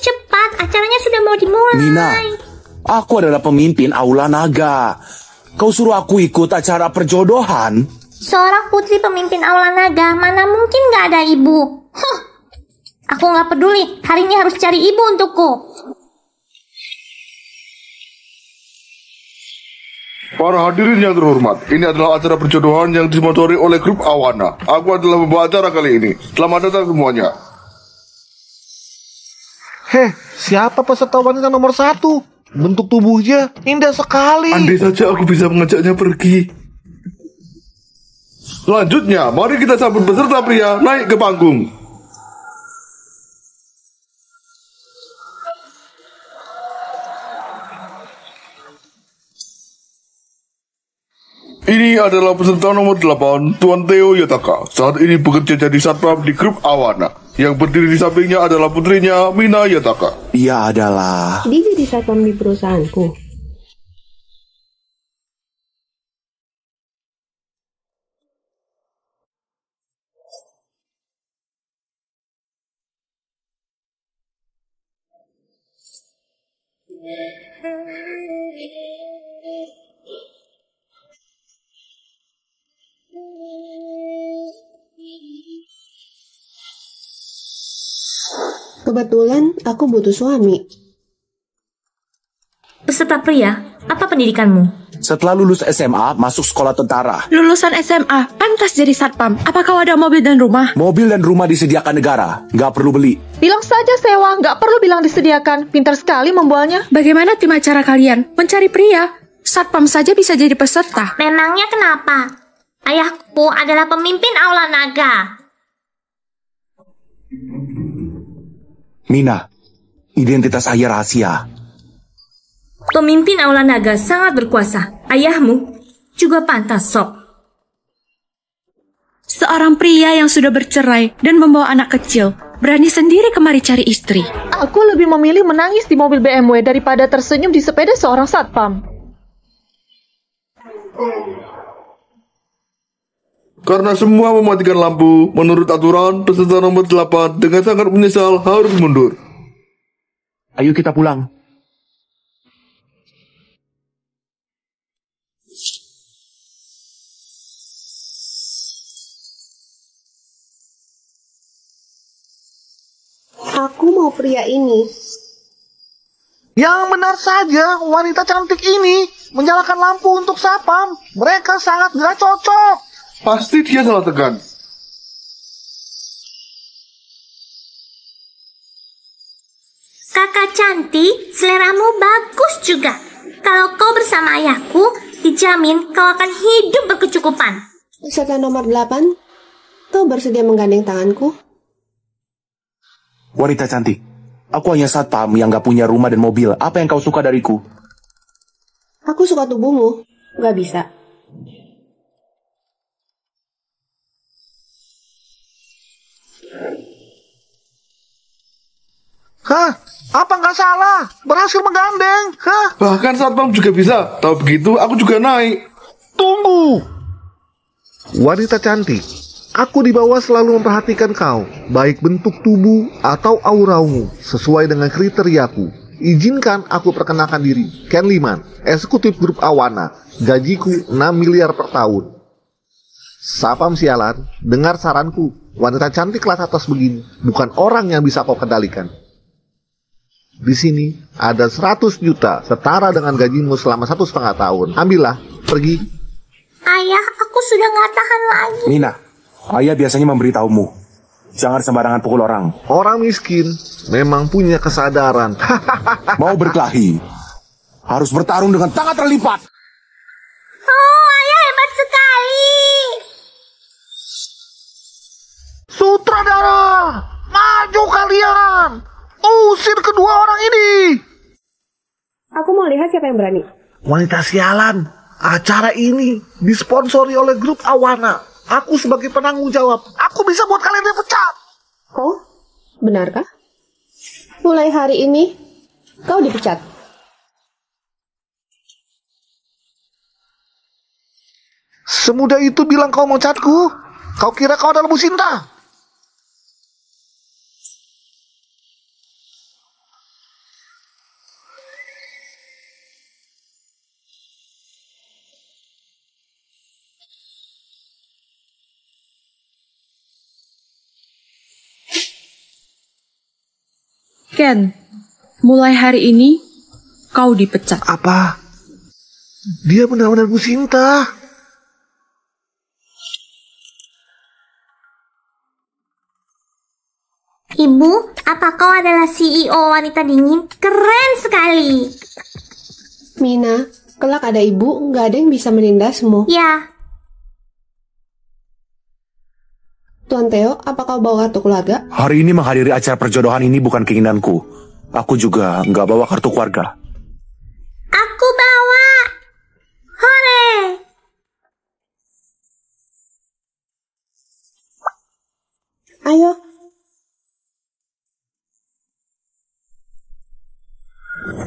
cepat, acaranya sudah mau dimulai. Nina, aku adalah pemimpin Aula Naga. Kau suruh aku ikut acara perjodohan? Seorang putri pemimpin Aula Naga, mana mungkin gak ada ibu? Huh. Aku gak peduli, hari ini harus cari ibu untukku. Para hadirin yang terhormat, ini adalah acara perjodohan yang disponsori oleh grup Awana. Aku adalah pembawa acara kali ini. Selamat datang semuanya. Heh, siapa peserta wanita nomor satu? Bentuk tubuhnya indah sekali. Andai saja aku bisa mengajaknya pergi. Selanjutnya, mari kita sambut peserta pria naik ke panggung. Ini adalah peserta nomor 8, Tuan Theo Yataka. Saat ini bekerja jadi satpam di grup Awana. Yang berdiri di sampingnya adalah putrinya, Mina Yataka. Ia adalah... Dia jadi satpam di perusahaanku. Kebetulan aku butuh suami. Peserta pria, apa pendidikanmu? Setelah lulus SMA, masuk sekolah tentara. Lulusan SMA, pantas jadi satpam. Apa kau ada mobil dan rumah? Mobil dan rumah disediakan negara, nggak perlu beli. Bilang saja sewa, nggak perlu bilang disediakan. Pintar sekali membualnya. Bagaimana tim acara kalian? Mencari pria? Satpam saja bisa jadi peserta. Memangnya kenapa? Ayahku adalah pemimpin Aula Naga. Mina, identitas ayah rahasia. Pemimpin Aula Naga sangat berkuasa. Ayahmu juga pantas sok. Seorang pria yang sudah bercerai dan membawa anak kecil berani sendiri kemari cari istri. Aku lebih memilih menangis di mobil BMW daripada tersenyum di sepeda seorang satpam. Karena semua mematikan lampu, menurut aturan, peserta nomor 8 dengan sangat menyesal harus mundur. Ayo kita pulang. Aku mau pria ini. Yang benar saja, wanita cantik ini menyalakan lampu untuk sapam. Mereka sangat gak cocok. Pasti dia salah tegan. Kakak cantik, seleramu bagus juga. Kalau kau bersama ayahku, dijamin kau akan hidup berkecukupan. Peserta nomor 8, kau bersedia menggandeng tanganku? Wanita cantik, aku hanya satpam yang gak punya rumah dan mobil. Apa yang kau suka dariku? Aku suka tubuhmu. Gak bisa. Hah? Apa nggak salah? Berhasil menggandeng? Hah? Bahkan satpam juga bisa. Tahu begitu, aku juga naik. Tunggu. Wanita cantik, aku di bawah selalu memperhatikan kau, baik bentuk tubuh atau auramu, sesuai dengan kriteriaku. Izinkan aku perkenalkan diri, Ken Liman, eksekutif grup Awana, gajiku 6 miliar per tahun. Sapam sialan, dengar saranku, wanita cantik kelas atas begini, bukan orang yang bisa kau kendalikan. Di sini ada 100 juta setara dengan gajimu selama satu setengah tahun. Ambillah, pergi. Ayah, aku sudah gak tahan lagi. Nina, ayah biasanya memberitahumu. Jangan sembarangan pukul orang. Orang miskin memang punya kesadaran. Mau berkelahi, harus bertarung dengan tangan terlipat. Oh, ayah hebat sekali. Sutradara, maju kalian! Usir kedua orang ini! Aku mau lihat siapa yang berani. Wanita sialan, acara ini disponsori oleh grup Awana. Aku sebagai penanggung jawab, aku bisa buat kalian dipecat. Oh, benarkah? Mulai hari ini, kau dipecat. Semudah itu bilang kau mau catku? Kau kira kau adalah Bu Ken, mulai hari ini kau dipecat. Apa? Dia benar-benar Bu Sinta. Ibu, apa kau adalah CEO wanita dingin? Keren sekali. Mina, kelak ada ibu, nggak ada yang bisa menindasmu. Ya, Tuan Theo, apa kau bawa kartu keluarga? Hari ini menghadiri acara perjodohan ini bukan keinginanku. Aku juga nggak bawa kartu keluarga. aku bawa. Hore. Ayo,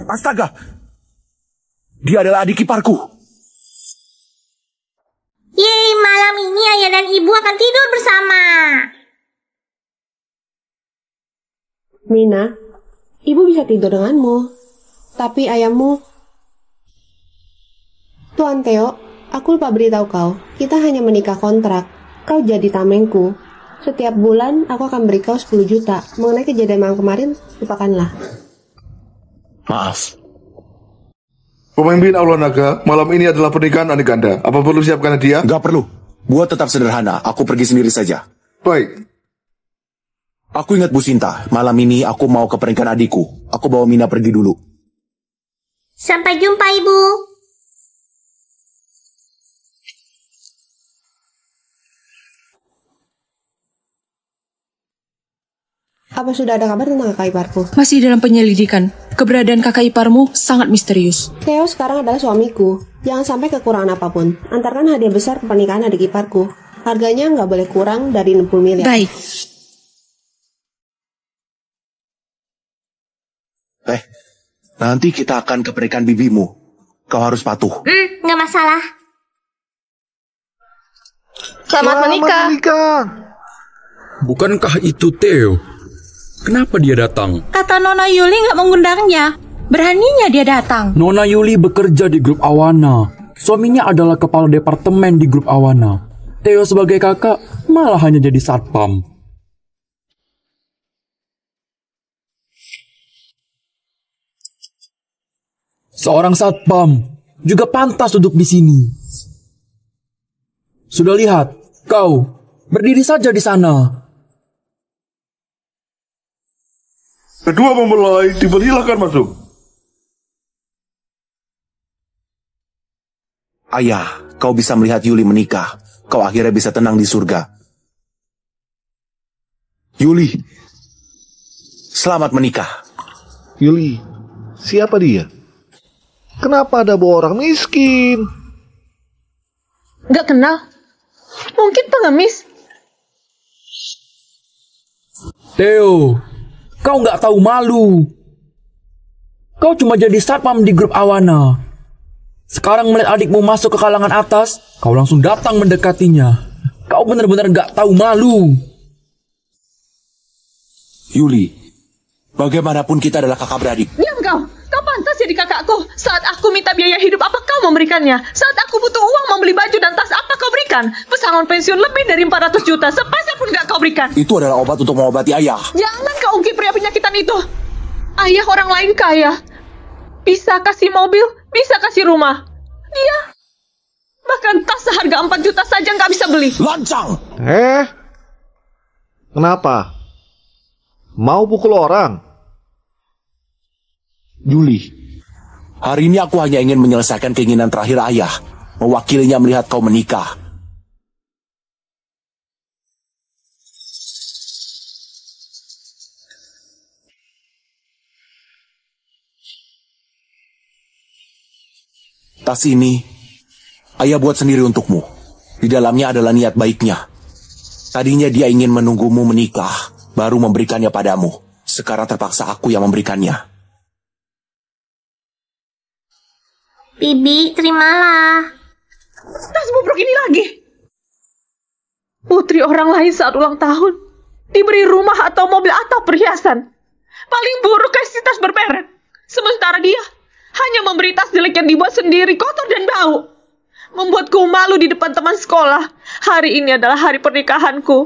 Astaga! Dia adalah adik iparku. Akan tidur bersama. Mina, ibu bisa tidur denganmu. Tapi ayahmu... Tuan Theo, aku lupa beritahu kau, kita hanya menikah kontrak. Kau jadi tamengku. Setiap bulan aku akan beri kau 10 juta. Mengenai kejadian malam kemarin, lupakanlah. Maaf. Pemimpin Aula Naga, malam ini adalah pernikahan adik Anda. Apa perlu siapkan hadiah? Nggak perlu. Buat tetap sederhana. Aku pergi sendiri saja. Baik. Aku ingat Bu Sinta. Malam ini aku mau ke pernikahan adikku. Aku bawa Mina pergi dulu. Sampai jumpa, ibu. Apa sudah ada kabar tentang kakak iparku? Masih dalam penyelidikan. Keberadaan kakak iparmu sangat misterius. Theo sekarang adalah suamiku. Jangan sampai kekurangan apa pun. Antarkan hadiah besar ke pernikahan adik iparku. Harganya nggak boleh kurang dari 60 miliar. Baik, Eh, nanti kita akan ke pernikahan bibimu. Kau harus patuh. Hmm, nggak masalah. Selamat menikah. menikah. Bukankah itu Theo? Kenapa dia datang? kata Nona Yuli nggak mengundangnya. Beraninya dia datang. Nona Yuli bekerja di grup Awana. Suaminya adalah kepala departemen di grup Awana. Theo sebagai kakak malah hanya jadi satpam. Seorang satpam juga pantas duduk di sini. Sudah lihat, kau berdiri saja di sana. Kedua mempelai dipersilakan masuk. Ayah, kau bisa melihat Yuli menikah. Kau akhirnya bisa tenang di surga. Yuli, selamat menikah. Yuli, siapa dia? Kenapa ada bawa orang miskin? Nggak kenal. Mungkin pengemis. Theo, kau nggak tahu malu. Kau cuma jadi satpam di grup Awana. Sekarang melihat adikmu masuk ke kalangan atas, kau langsung datang mendekatinya. Kau benar-benar nggak tahu malu. Yuli, bagaimanapun kita adalah kakak beradik. Diam kau. Jadi kakakku. Saat aku minta biaya hidup, apa kau memberikannya? Saat aku butuh uang membeli baju dan tas, apa kau berikan? Pesangon pensiun lebih dari 400 juta. Sepeser pun nggak kau berikan. Itu adalah obat untuk mengobati ayah. Jangan kau ungkit pria penyakitan itu. Ayah orang lain kaya. Bisa kasih mobil, bisa kasih rumah. Dia bahkan tas seharga 4 juta saja nggak bisa beli. Lancang! Eh? Kenapa? Mau pukul orang? Yuli, hari ini aku hanya ingin menyelesaikan keinginan terakhir ayah. Mewakilinya melihat kau menikah. Tas ini, ayah buat sendiri untukmu. Di dalamnya adalah niat baiknya. Tadinya dia ingin menunggumu menikah, baru memberikannya padamu. Sekarang terpaksa aku yang memberikannya. Bibi, terimalah. Tas bobrok ini lagi. Putri orang lain saat ulang tahun diberi rumah atau mobil atau perhiasan. Paling buruk kasih tas bermerek. Sementara dia hanya memberi tas jelek yang dibuat sendiri, kotor dan bau. Membuatku malu di depan teman sekolah. Hari ini adalah hari pernikahanku.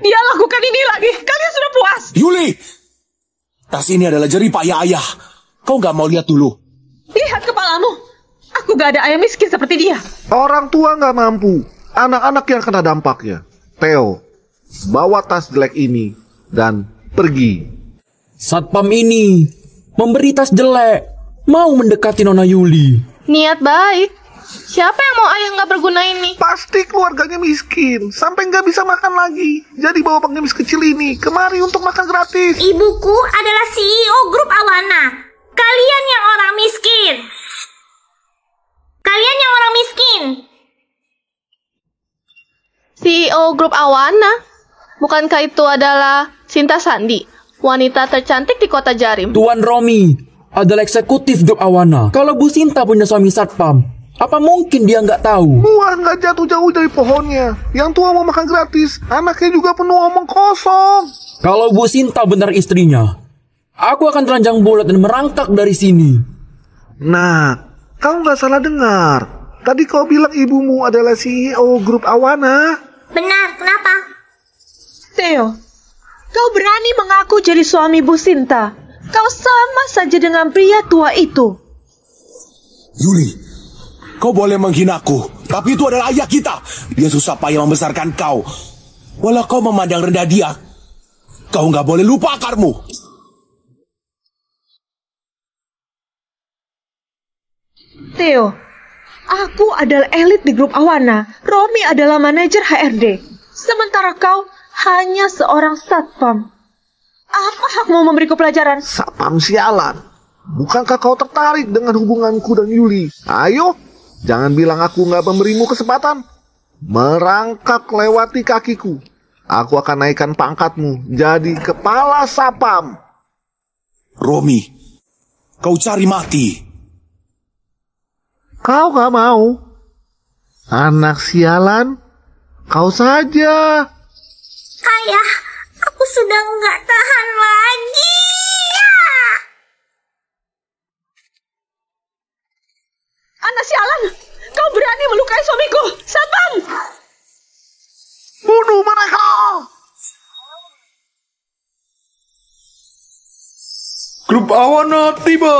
Dia lakukan ini lagi. Kalian sudah puas? Yuli! Tas ini adalah jerih payah ayah. Kau nggak mau lihat dulu? Lihat kepalamu. Aku gak ada ayah miskin seperti dia. Orang tua nggak mampu, anak-anak yang kena dampaknya. Theo, bawa tas jelek ini dan pergi. Satpam ini memberi tas jelek, mau mendekati Nona Yuli. Niat baik. Siapa yang mau ayah nggak berguna ini? Pasti keluarganya miskin, sampai nggak bisa makan lagi. Jadi bawa pengemis kecil ini kemari untuk makan gratis. Ibuku adalah CEO grup Awana. Kalian yang orang miskin. Kalian yang orang miskin. CEO grup Awana? Bukankah itu adalah Sinta Sandi, wanita tercantik di kota Jarim? Tuan Romi adalah eksekutif grup Awana. Kalau Bu Sinta punya suami satpam, apa mungkin dia nggak tahu? Buah nggak jatuh jauh dari pohonnya. Yang tua mau makan gratis, anaknya juga penuh omong kosong. Kalau Bu Sinta benar istrinya, aku akan telanjang bulat dan merangkak dari sini. Nah, kau nggak salah dengar. Tadi kau bilang ibumu adalah CEO grup Awana. Benar, kenapa? Theo, kau berani mengaku jadi suami Bu Sinta. Kau sama saja dengan pria tua itu. Yuli, kau boleh menghinaku, tapi itu adalah ayah kita. Dia susah payah membesarkan kau. Walau kau memandang rendah dia, kau nggak boleh lupa akarmu. Theo, aku adalah elit di grup Awana. Romi adalah manajer HRD. Sementara kau hanya seorang satpam. Apa hakmu memberiku pelajaran? Sapam sialan. Bukankah kau tertarik dengan hubunganku dan Yuli? Ayo, jangan bilang aku nggak memberimu kesempatan. Merangkak lewati kakiku. Aku akan naikkan pangkatmu jadi kepala sapam. Romi, kau cari mati. Kau gak mau? Anak sialan, kau saja. Ayah, aku sudah nggak tahan lagi. Ya. Anak sialan, kau berani melukai suamiku. Satpam! Bunuh mereka! Grup Awana tiba.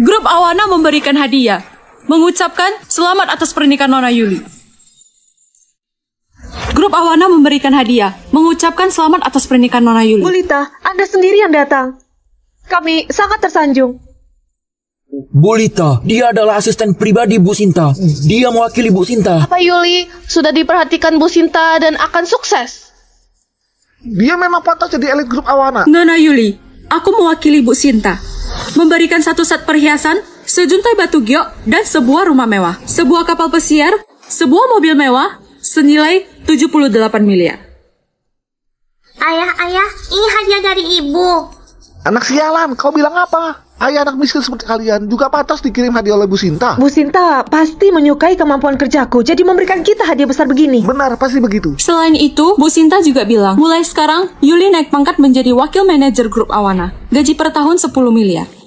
Grup Awana memberikan hadiah, mengucapkan selamat atas pernikahan Nona Yuli. Grup Awana memberikan hadiah, mengucapkan selamat atas pernikahan Nona Yuli. Bulita, Anda sendiri yang datang. Kami sangat tersanjung. Bulita, dia adalah asisten pribadi Bu Sinta. Dia mewakili Bu Sinta. Pak Yuli sudah diperhatikan Bu Sinta dan akan sukses. Dia memang pantas jadi elit grup Awana. Nona Yuli, aku mewakili Bu Sinta. Memberikan satu set perhiasan, sejuntai batu giok, dan sebuah rumah mewah. Sebuah kapal pesiar, sebuah mobil mewah, senilai 78 miliar. Ayah, ayah, ini hadiah dari ibu. Anak sialan, kau bilang apa? Ayah anak miskin seperti kalian juga pantas dikirim hadiah oleh Bu Sinta. Bu Sinta pasti menyukai kemampuan kerjaku, jadi memberikan kita hadiah besar begini. Benar, pasti begitu. Selain itu, Bu Sinta juga bilang, mulai sekarang, Yuli naik pangkat menjadi wakil manajer grup Awana. Gaji per tahun 10 miliar.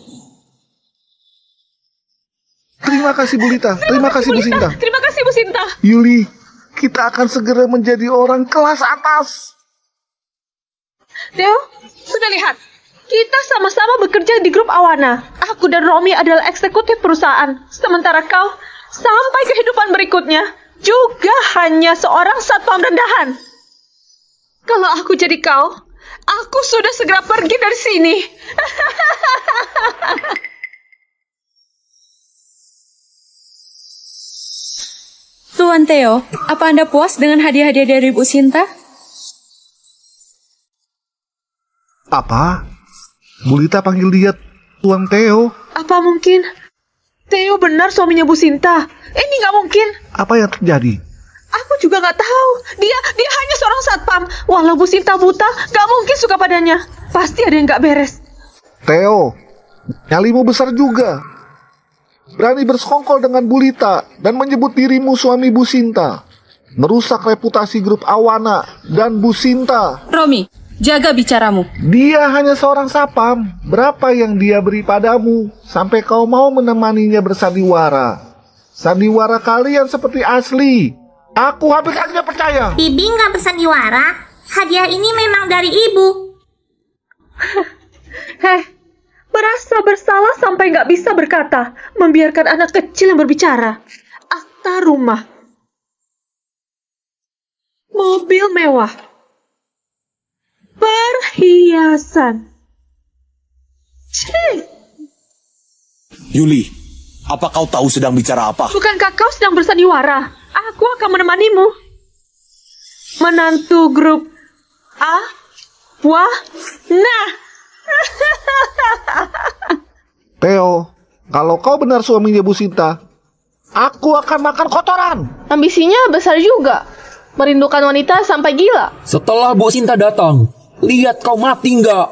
Terima kasih Bu Lita, terima kasih Bu Sinta. Terima kasih Bu Sinta. Yuli, kita akan segera menjadi orang kelas atas. Theo, sudah lihat. Kita sama-sama bekerja di grup Awana. Aku dan Romi adalah eksekutif perusahaan. Sementara kau, sampai kehidupan berikutnya, juga hanya seorang satpam rendahan. Kalau aku jadi kau, aku sudah segera pergi dari sini. Tuan Theo, apa Anda puas dengan hadiah-hadiah dari Bu Sinta? Apa? Bu Lita panggil dia Tuan Theo. Apa mungkin? Theo benar suaminya Bu Sinta. Ini nggak mungkin. Apa yang terjadi? Aku juga nggak tahu. Dia dia hanya seorang satpam. Walau Bu Sinta buta, nggak mungkin suka padanya. Pasti ada yang nggak beres. Theo, nyalimu besar juga. Berani bersekongkol dengan Bu Lita dan menyebut dirimu suami Bu Sinta. Merusak reputasi grup Awana dan Bu Sinta. Romi, jaga bicaramu. Dia hanya seorang sapam. Berapa yang dia beri padamu sampai kau mau menemaninya bersandiwara? Sandiwara kalian seperti asli. Aku hampir saja percaya. Bibi nggak bersandiwara. Hadiah ini memang dari ibu. Heh, merasa bersalah sampai nggak bisa berkata, membiarkan anak kecil yang berbicara. Akta rumah. Mobil mewah. Perhiasan. Cih, Yuli, apa kau tahu sedang bicara apa? bukankah kau sedang bersandiwara? Aku akan menemanimu. Menantu grup A, Wah, Nah. Theo, kalau kau benar suaminya Bu Sinta, aku akan makan kotoran. Ambisinya besar juga. Merindukan wanita sampai gila. Setelah Bu Sinta datang, lihat kau mati nggak?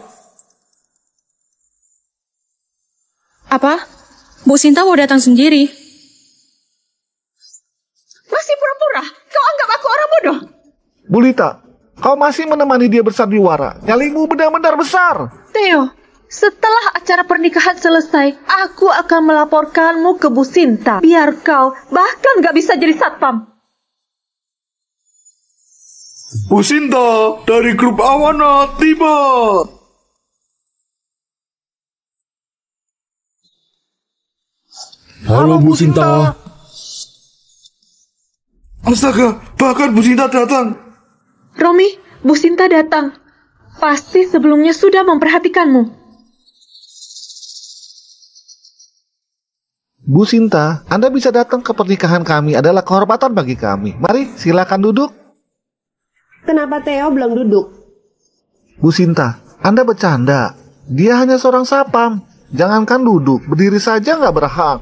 Apa? Bu Sinta mau datang sendiri. Masih pura-pura? Kau anggap aku orang bodoh? Bulita, kau masih menemani dia bersandiwara. Nyalimu benar-benar besar. Theo, setelah acara pernikahan selesai, aku akan melaporkanmu ke Bu Sinta. Biar kau bahkan gak bisa jadi satpam. Bu Sinta dari grup Awana tiba. Halo Bu Sinta. Astaga, bahkan Bu Sinta datang. Romi, Bu Sinta datang. Pasti sebelumnya sudah memperhatikanmu. Bu Sinta, Anda bisa datang ke pernikahan kami adalah kehormatan bagi kami. Mari, silakan duduk. Kenapa Theo belum duduk? Bu Sinta, Anda bercanda. Dia hanya seorang sapam. Jangankan duduk, berdiri saja nggak berhak.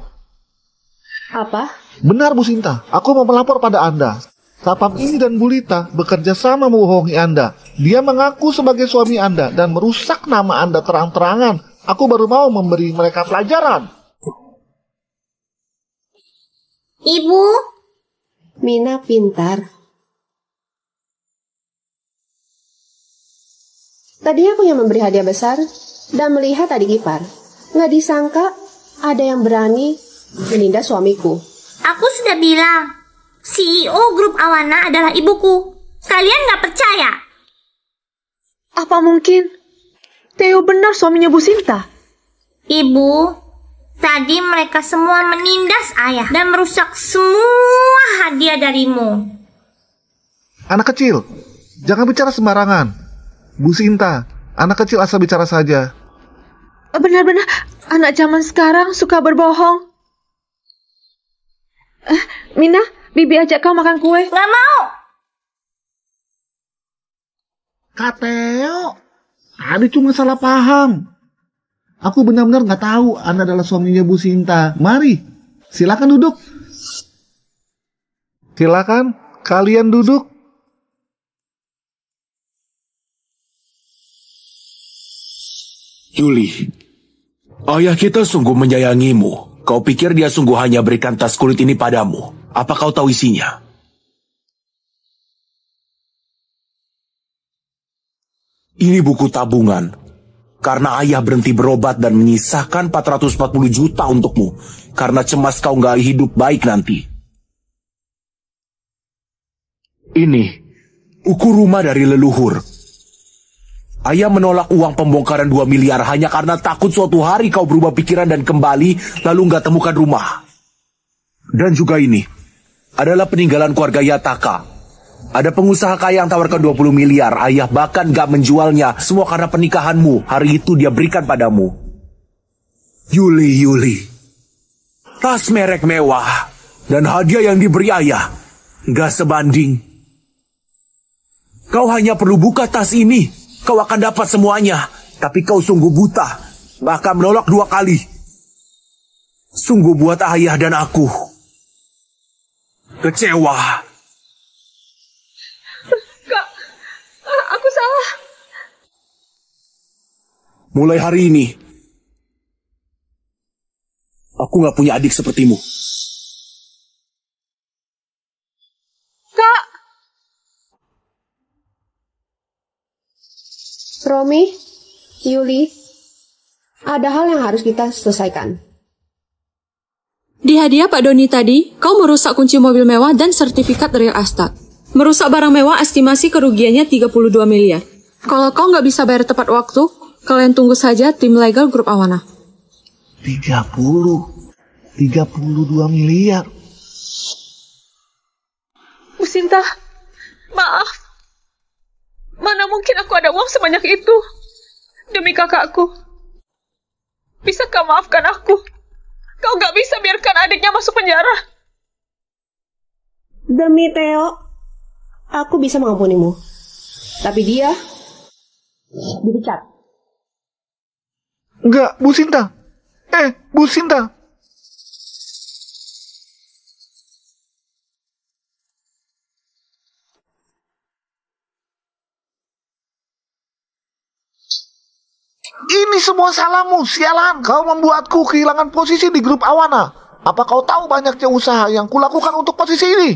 Apa? Benar Bu Sinta, aku mau melapor pada Anda. Sapam ini dan Bulita bekerja sama membohongi Anda. Dia mengaku sebagai suami Anda dan merusak nama Anda terang-terangan. Aku baru mau memberi mereka pelajaran. Ibu, Mina pintar. Tadinya aku yang memberi hadiah besar dan melihat adik ipar. Nggak disangka ada yang berani menindas suamiku. aku sudah bilang. CEO grup Awana adalah ibuku. Kalian nggak percaya? Apa mungkin Theo benar suaminya Bu Sinta? Ibu, tadi mereka semua menindas ayah dan merusak semua hadiah darimu. Anak kecil, jangan bicara sembarangan. Bu Sinta, anak kecil asal bicara saja. Benar-benar anak zaman sekarang suka berbohong. Eh, Mina, Bibi ajak kau makan kue. Nggak mau. Kateo, Adi cuma salah paham. Aku benar-benar nggak tahu Anda adalah suaminya Bu Sinta. Mari, silakan duduk. Silakan, kalian duduk. Yuli, ayah kita sungguh menyayangimu. Kau pikir dia sungguh hanya berikan tas kulit ini padamu? Apa kau tahu isinya? Ini buku tabungan. Karena ayah berhenti berobat dan menyisakan 440 juta untukmu. Karena cemas kau nggak hidup baik nanti. Ini, ukur rumah dari leluhur. Ayah menolak uang pembongkaran 2 miliar hanya karena takut suatu hari kau berubah pikiran dan kembali lalu nggak temukan rumah. Dan juga ini adalah peninggalan keluarga Yataka. Ada pengusaha kaya yang tawarkan 20 miliar. Ayah bahkan gak menjualnya. Semua karena pernikahanmu. Hari itu dia berikan padamu. Yuli, Yuli. Tas merek mewah. Dan hadiah yang diberi ayah. Gak sebanding. Kau hanya perlu buka tas ini. Kau akan dapat semuanya. Tapi kau sungguh buta. Bahkan menolak dua kali. Sungguh buat ayah dan aku. Kecewa. Kak, aku salah. Mulai hari ini, aku gak punya adik sepertimu. Kak, Romi, Yuli, ada hal yang harus kita selesaikan. Di hadiah Pak Doni tadi, kau merusak kunci mobil mewah dan sertifikat real estate. Merusak barang mewah estimasi kerugiannya 32 miliar. Kalau kau nggak bisa bayar tepat waktu, kalian tunggu saja tim legal grup Awana. 30. 32 miliar. Bu Sinta, maaf. Mana mungkin aku ada uang sebanyak itu? Demi kakakku. Bisa kau maafkan aku? Kau gak bisa biarkan adiknya masuk penjara. Demi Theo, aku bisa mengampunimu. Tapi dia dipecat. Enggak, Bu Sinta. Eh, Bu Sinta. Semua salahmu, sialan. Kau membuatku kehilangan posisi di grup Awana. Apa kau tahu banyaknya usaha yang kulakukan untuk posisi ini?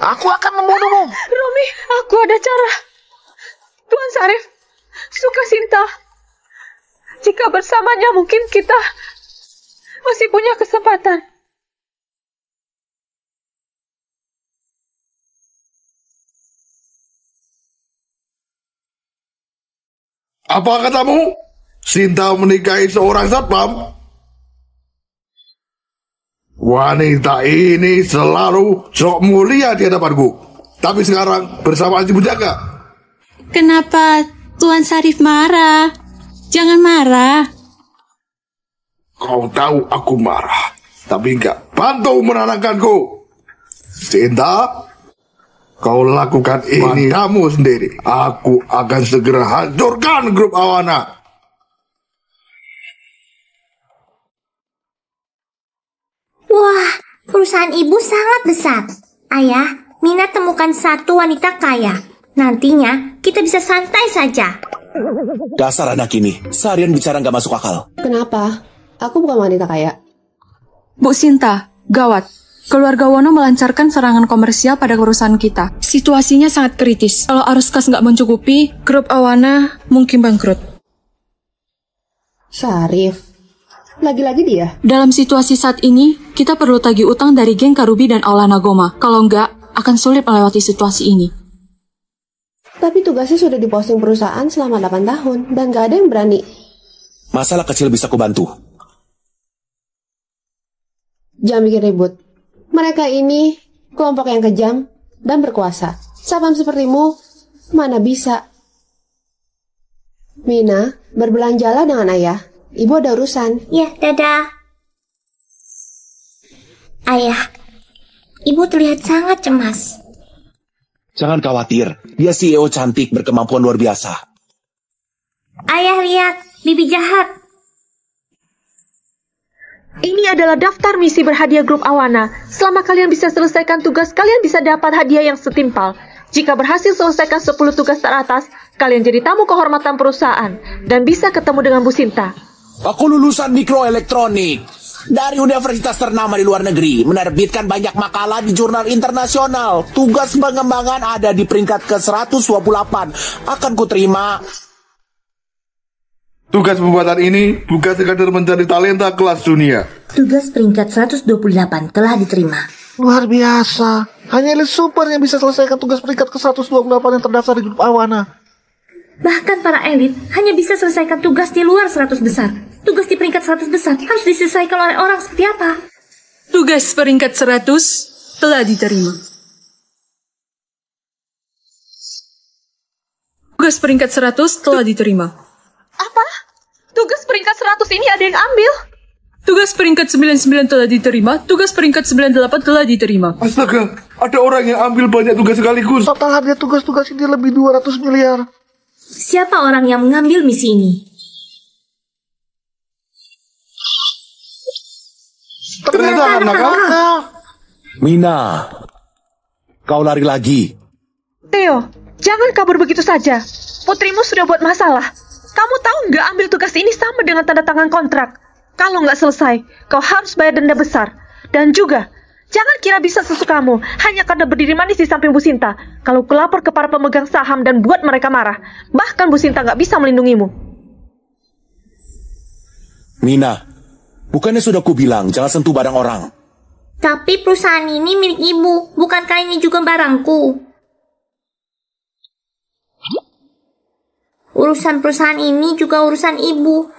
Aku akan membunuhmu. Romi, aku ada cara. Tuan Sarif, suka Sinta. Jika bersamanya mungkin kita masih punya kesempatan. Apa katamu? Sinta menikahi seorang satpam? Wanita ini selalu sok mulia di hadapanku. Tapi sekarang bersama si penjaga. Kenapa Tuan Sarif marah? Jangan marah. Kau tahu aku marah. Tapi enggak bantu menenangkanku. Sinta, kau lakukan ini kamu sendiri. Aku akan segera hancurkan grup Awana. Wah, perusahaan ibu sangat besar. Ayah, Mina temukan satu wanita kaya. Nantinya kita bisa santai saja. Dasar anak ini, seharian bicara nggak masuk akal. Kenapa? Aku bukan wanita kaya. Bu Sinta, gawat. Keluarga Wono melancarkan serangan komersial pada perusahaan kita. Situasinya sangat kritis. Kalau arus kas nggak mencukupi, grup Awana mungkin bangkrut. Sarif. Lagi-lagi dia. Dalam situasi saat ini, kita perlu tagih utang dari geng Karubi dan Aulana Goma. Kalau nggak, akan sulit melewati situasi ini. Tapi tugasnya sudah diposting perusahaan selama 8 tahun dan gak ada yang berani. Masalah kecil bisa kubantu. Jangan bikin ribut. Mereka ini kelompok yang kejam dan berkuasa. Sapam sepertimu, mana bisa. Mina, berbelanjalah dengan ayah. Ibu ada urusan. Ya, dadah. Ayah, ibu terlihat sangat cemas. Jangan khawatir, dia CEO cantik berkemampuan luar biasa. Ayah lihat, bibi jahat. Ini adalah daftar misi berhadiah grup Awana. Selama kalian bisa selesaikan tugas, kalian bisa dapat hadiah yang setimpal. Jika berhasil selesaikan 10 tugas teratas, kalian jadi tamu kehormatan perusahaan dan bisa ketemu dengan Bu Sinta. Aku lulusan mikroelektronik dari universitas ternama di luar negeri, menerbitkan banyak makalah di jurnal internasional. Tugas pengembangan ada di peringkat ke-128. Akan kuterima. Tugas pembuatan ini bukan sekadar mencari talenta kelas dunia. Tugas peringkat 128 telah diterima. Luar biasa. Hanya Elit Super yang bisa selesaikan tugas peringkat ke-128 yang terdaftar di grup Awana. Bahkan para elit hanya bisa selesaikan tugas di luar 100 besar. Tugas di peringkat 100 besar harus diselesaikan oleh orang seperti apa? Tugas peringkat 100 telah diterima. Tugas peringkat 100 telah diterima. Apa? Tugas peringkat 100 ini ada yang ambil? Tugas peringkat 99 telah diterima, tugas peringkat 98 telah diterima. Astaga, ada orang yang ambil banyak tugas sekaligus. Total hadiah tugas-tugas ini lebih 200 miliar. Siapa orang yang mengambil misi ini? Ternyata anak kau. Mina, kau lari lagi. Theo, jangan kabur begitu saja. Putrimu sudah buat masalah. Kamu tahu nggak ambil tugas ini sama dengan tanda tangan kontrak. Kalau nggak selesai, kau harus bayar denda besar. Dan juga, jangan kira bisa sesukamu hanya karena berdiri manis di samping Bu Sinta. Kalau kelapor ke para pemegang saham dan buat mereka marah, bahkan Bu Sinta nggak bisa melindungimu. Mina, Bukannya sudah kubilang, jangan sentuh barang orang. Tapi perusahaan ini milik ibu, bukankah ini juga barangku? Urusan perusahaan ini juga urusan ibu.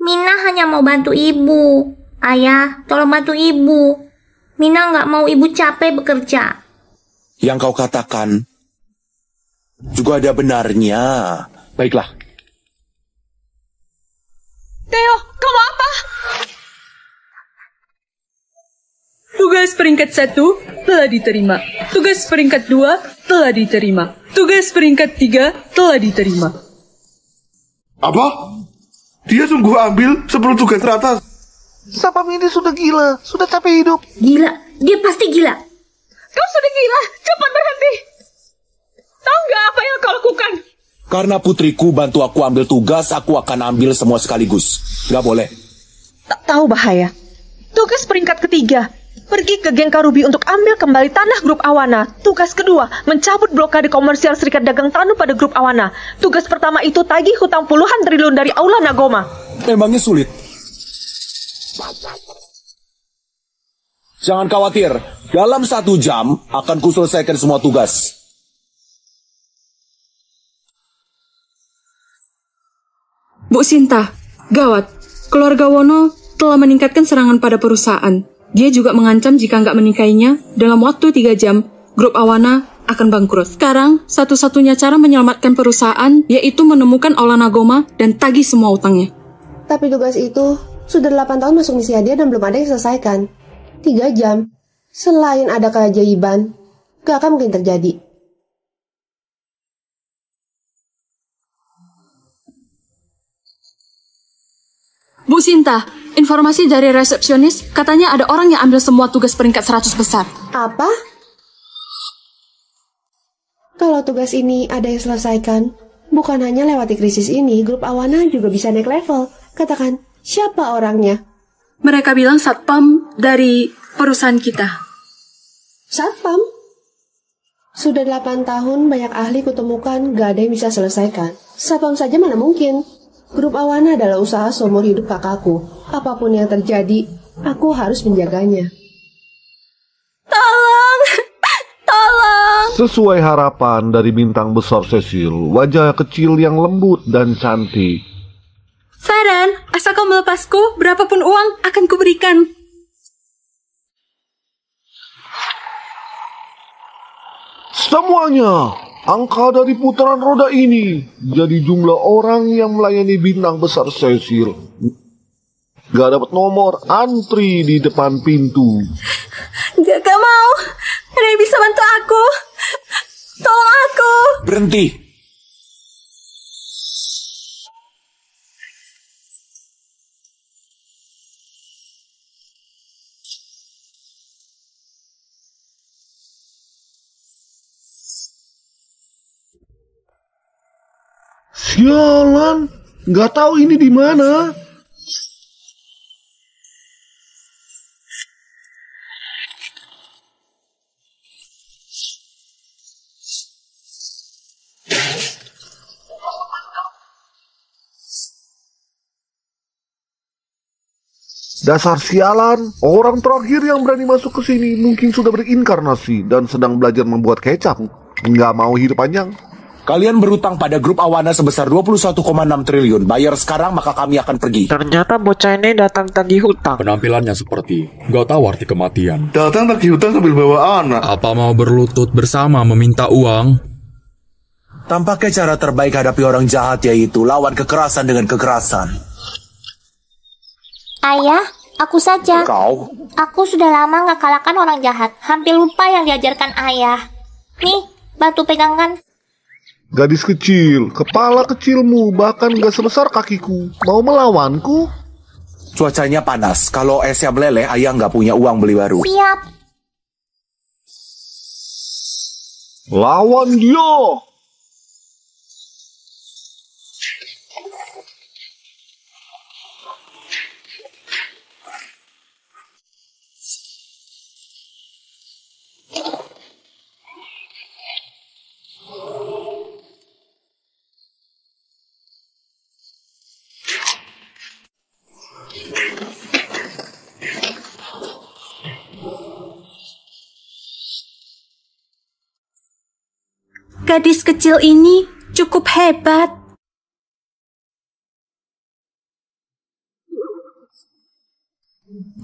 Mina hanya mau bantu ibu. Ayah, tolong bantu ibu. Mina nggak mau ibu capek bekerja. Yang kau katakan juga ada benarnya. Baiklah, Theo, kamu apa? Tugas peringkat satu telah diterima. Tugas peringkat dua telah diterima. Tugas peringkat tiga telah diterima. Apa? Dia sungguh ambil 10 tugas teratas. Sapam ini sudah gila, sudah capek hidup. Gila, dia pasti gila. Kau sudah gila, cepat berhenti. Tahu nggak apa yang kau lakukan? karena putriku bantu aku ambil tugas, aku akan ambil semua sekaligus. Gak boleh. Tak tahu bahaya. Tugas peringkat ketiga, pergi ke geng Karubi untuk ambil kembali tanah grup Awana. Tugas kedua, mencabut blokade komersial Serikat Dagang Tanu pada grup Awana. Tugas pertama itu tagih hutang puluhan triliun dari Aula Nagoma. Memangnya sulit. Jangan khawatir, dalam satu jam akan kuselesaikan semua tugas. Bu Sinta, gawat. Keluarga Wono telah meningkatkan serangan pada perusahaan. Dia juga mengancam jika nggak menikahinya, dalam waktu tiga jam, grup Awana akan bangkrut. Sekarang, satu-satunya cara menyelamatkan perusahaan yaitu menemukan Ola Nagoma dan tagih semua utangnya. Tapi tugas itu sudah 8 tahun masuk misi hadiah dan belum ada yang selesaikan. 3 jam. Selain ada keajaiban, gak akan mungkin terjadi. Bu Sinta, informasi dari resepsionis katanya ada orang yang ambil semua tugas peringkat 100 besar. Apa? Kalau tugas ini ada yang selesaikan, bukan hanya lewati krisis ini, grup Awana juga bisa naik level. Katakan, siapa orangnya? Mereka bilang satpam dari perusahaan kita. Satpam? Sudah 8 tahun banyak ahli kutemukan gak ada yang bisa selesaikan. Satpam saja mana mungkin. Grup Awana adalah usaha seumur hidup kakakku. Apa pun yang terjadi, aku harus menjaganya. Tolong! Tolong! Sesuai harapan dari bintang besar Cecil, wajah kecil yang lembut dan cantik. Saran, asal kau melepasku, berapapun uang akan kuberikan. Semuanya, angka dari putaran roda ini jadi jumlah orang yang melayani bintang besar Cecil. Gak dapat nomor, antri di depan pintu. Gak, gak mau. Ada yang bisa bantu aku. Tolong aku. Berhenti. Sialan, nggak tahu ini di mana. Dasar sialan, orang terakhir yang berani masuk ke sini mungkin sudah berinkarnasi dan sedang belajar membuat kecap. Nggak mau hidup panjang. Kalian berutang pada grup Awana sebesar 21,6 triliun. Bayar sekarang maka kami akan pergi. Ternyata bocah ini datang tagih hutang. Penampilannya seperti gak tahu arti kematian. Datang tagih hutang sambil bawa anak. Apa mau berlutut bersama meminta uang? Tampaknya cara terbaik hadapi orang jahat yaitu lawan kekerasan dengan kekerasan. Ayah, aku saja. Kau? Aku sudah lama nggak kalahkan orang jahat. Hampir lupa yang diajarkan ayah. Nih, bantu pegangkan. Gadis kecil, kepala kecilmu bahkan gak sebesar kakiku. Mau melawanku? Cuacanya panas. Kalau esnya meleleh, ayah nggak punya uang beli baru. Siap. Lawan dia! Gadis kecil ini cukup hebat.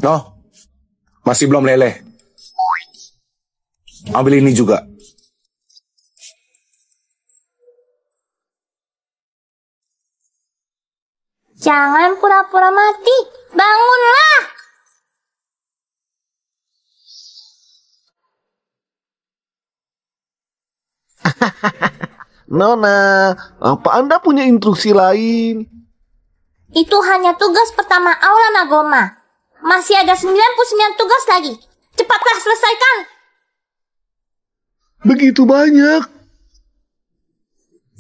No, masih belum leleh. Ambil ini juga. Jangan pura-pura mati. Bangunlah. Nona, apa Anda punya instruksi lain? Itu hanya tugas pertama Aula Nagoma. Masih ada 99 tugas lagi. Cepatlah selesaikan. Begitu banyak.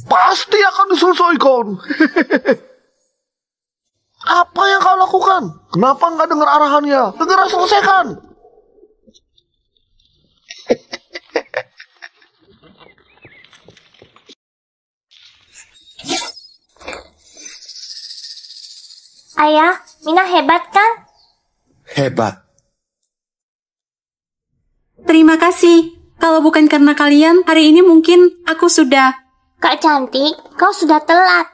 Pasti akan diselesaikan. Apa yang kau lakukan? Kenapa nggak dengar arahannya? Segera selesaikan. Ayah, Mina hebat kan? Hebat. Terima kasih. Kalau bukan karena kalian, hari ini mungkin aku sudah... Kak cantik, kau sudah telat.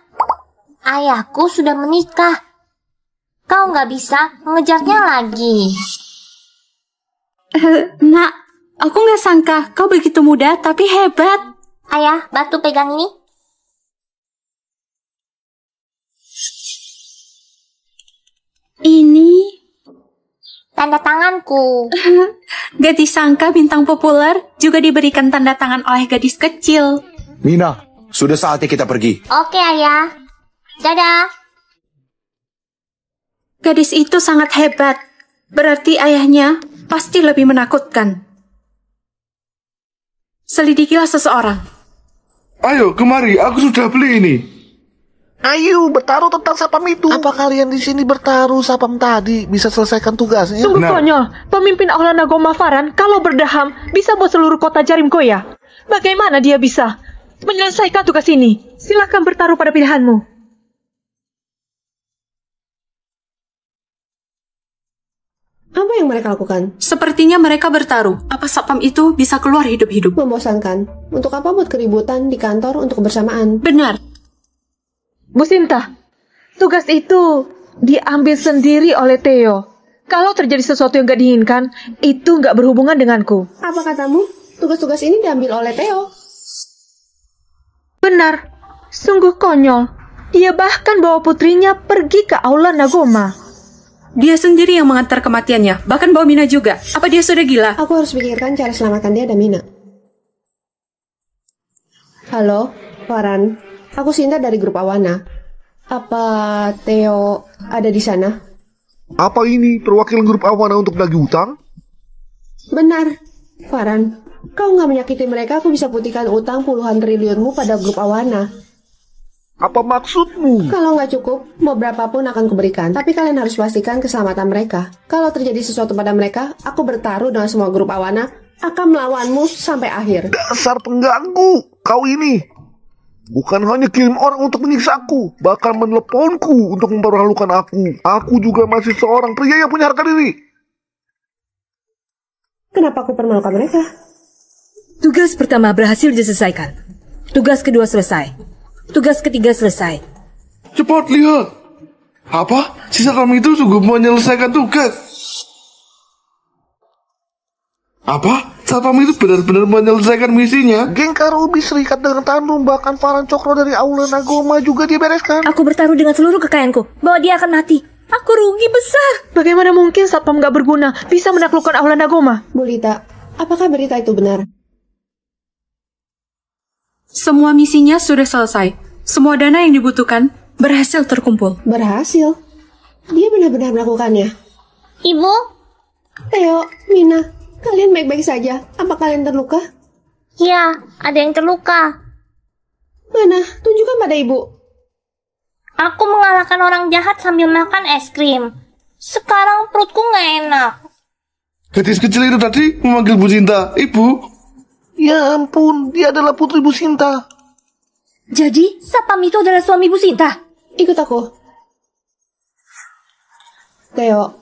Ayahku sudah menikah. Kau nggak bisa mengejarnya lagi. Eh, nak, aku nggak sangka kau begitu muda tapi hebat. Ayah, batu pegang ini. Ini Tanda tanganku. gak disangka bintang populer juga diberikan tanda tangan oleh gadis kecil. Mina, sudah saatnya kita pergi. Oke, Ayah. Dadah. Gadis itu sangat hebat. Berarti ayahnya pasti lebih menakutkan. Selidikilah seseorang. Ayo, kemari. Aku sudah beli ini. Ayo bertaruh tentang sapam itu. Apa kalian di sini bertaruh sapam tadi bisa selesaikan tugasnya? Sungguh Nah. konyol. Pemimpin Aulana Goma Faran kalau berdaham bisa buat seluruh kota Jarim Koya. Bagaimana dia bisa menyelesaikan tugas ini? Silakan bertaruh pada pilihanmu. Apa yang mereka lakukan? Sepertinya mereka bertaruh. Apa sapam itu bisa keluar hidup-hidup? Membosankan. Untuk apa buat keributan di kantor untuk kebersamaan? Benar. Bu Sinta, tugas itu diambil sendiri oleh Theo. Kalau terjadi sesuatu yang gak diinginkan, itu gak berhubungan denganku. Apa katamu? Tugas-tugas ini diambil oleh Theo. Benar, sungguh konyol. Dia bahkan bawa putrinya pergi ke aula Nagoma. Dia sendiri yang mengantar kematiannya. Bahkan bawa Mina juga. Apa dia sudah gila? Aku harus pikirkan cara selamatkan dia dan Mina. Halo, Farhan. Aku Sinta dari grup Awana. Apa Theo ada di sana? Apa ini perwakilan grup Awana untuk dagih utang? Benar, Farhan. Kau nggak menyakiti mereka, aku bisa putihkan utang puluhan triliunmu pada grup Awana. Apa maksudmu? Kalau nggak cukup, mau berapapun akan kuberikan. Tapi kalian harus pastikan keselamatan mereka. Kalau terjadi sesuatu pada mereka, aku bertaruh dengan semua grup Awana akan melawanmu sampai akhir. Dasar pengganggu kau ini. Bukan hanya kirim orang untuk menyiksaku, bahkan meneleponku untuk memperhalukan aku. Aku juga masih seorang pria yang punya harga diri. Kenapa aku permalukan mereka? Tugas pertama berhasil diselesaikan. Tugas kedua selesai. Tugas ketiga selesai. Cepat lihat. Apa? Si satpam itu sungguh menyelesaikan tugas. Apa? Satpam itu benar-benar menyelesaikan misinya? Geng Karubi serikat dengan Tanrum, bahkan Farhan Cokro dari Aula Nagoma juga dia bereskan. Aku bertaruh dengan seluruh kekayaanku bahwa dia akan mati. Aku rugi besar. Bagaimana mungkin satpam gak berguna bisa menaklukkan aula Nagoma? Bulita, apakah berita itu benar? Semua misinya sudah selesai. Semua dana yang dibutuhkan berhasil terkumpul. Berhasil. Dia benar-benar melakukannya. Ibu, Theo, Mina, kalian baik-baik saja. Apa kalian terluka? ya, ada yang terluka. Mana? Tunjukkan pada ibu. Aku mengalahkan orang jahat sambil makan es krim. Sekarang perutku nggak enak. Gadis kecil itu tadi memanggil Bu Cinta, Ibu. Ya ampun, dia adalah putri Bu Sinta. Jadi, Sapam itu adalah suami Bu Sinta. Ikut aku. Theo,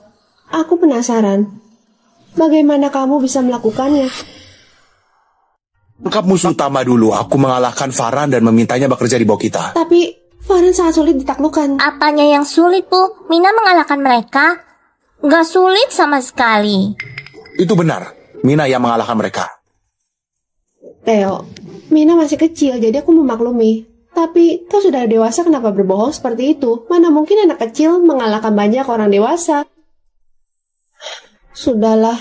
aku penasaran. Bagaimana kamu bisa melakukannya? Tangkap musuh utama dulu. Aku mengalahkan Farhan dan memintanya bekerja di bawah kita. Tapi Farhan sangat sulit ditaklukkan. Apanya yang sulit, Bu? Mina mengalahkan mereka? Nggak sulit sama sekali. Itu benar. Mina yang mengalahkan mereka. Theo, Mina masih kecil jadi aku memaklumi. Tapi kau sudah dewasa kenapa berbohong seperti itu? Mana mungkin anak kecil mengalahkan banyak orang dewasa? Sudahlah,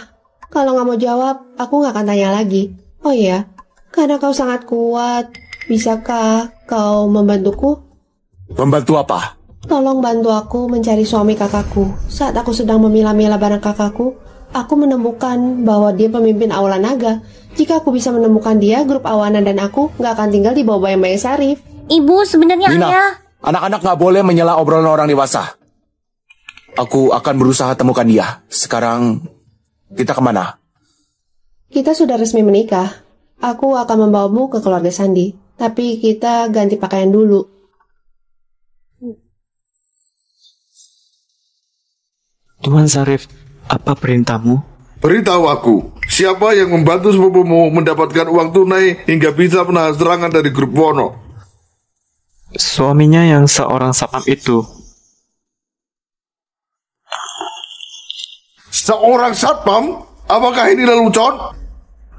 kalau nggak mau jawab, aku nggak akan tanya lagi. Oh iya, karena kau sangat kuat, bisakah kau membantuku? Membantu apa? Tolong bantu aku mencari suami kakakku. Saat aku sedang memilah-milah barang kakakku, aku menemukan bahwa dia pemimpin Aula Naga. Jika aku bisa menemukan dia, grup Awana dan aku nggak akan tinggal di bawah bayang-bayang Sarif. Ibu, sebenarnya Mina, ayah... anak-anak nggak boleh menyela obrolan orang dewasa. Aku akan berusaha temukan dia. Sekarang, kita ke mana? Kita sudah resmi menikah. Aku akan membawamu ke keluarga Sandi. Tapi kita ganti pakaian dulu. Tuan Sarif, apa perintahmu? Beritahu aku, siapa yang membantu sepupumu mendapatkan uang tunai hingga bisa menahan serangan dari grup Wono? Suaminya yang seorang sapam itu. Seorang satpam? Apakah ini lelucon?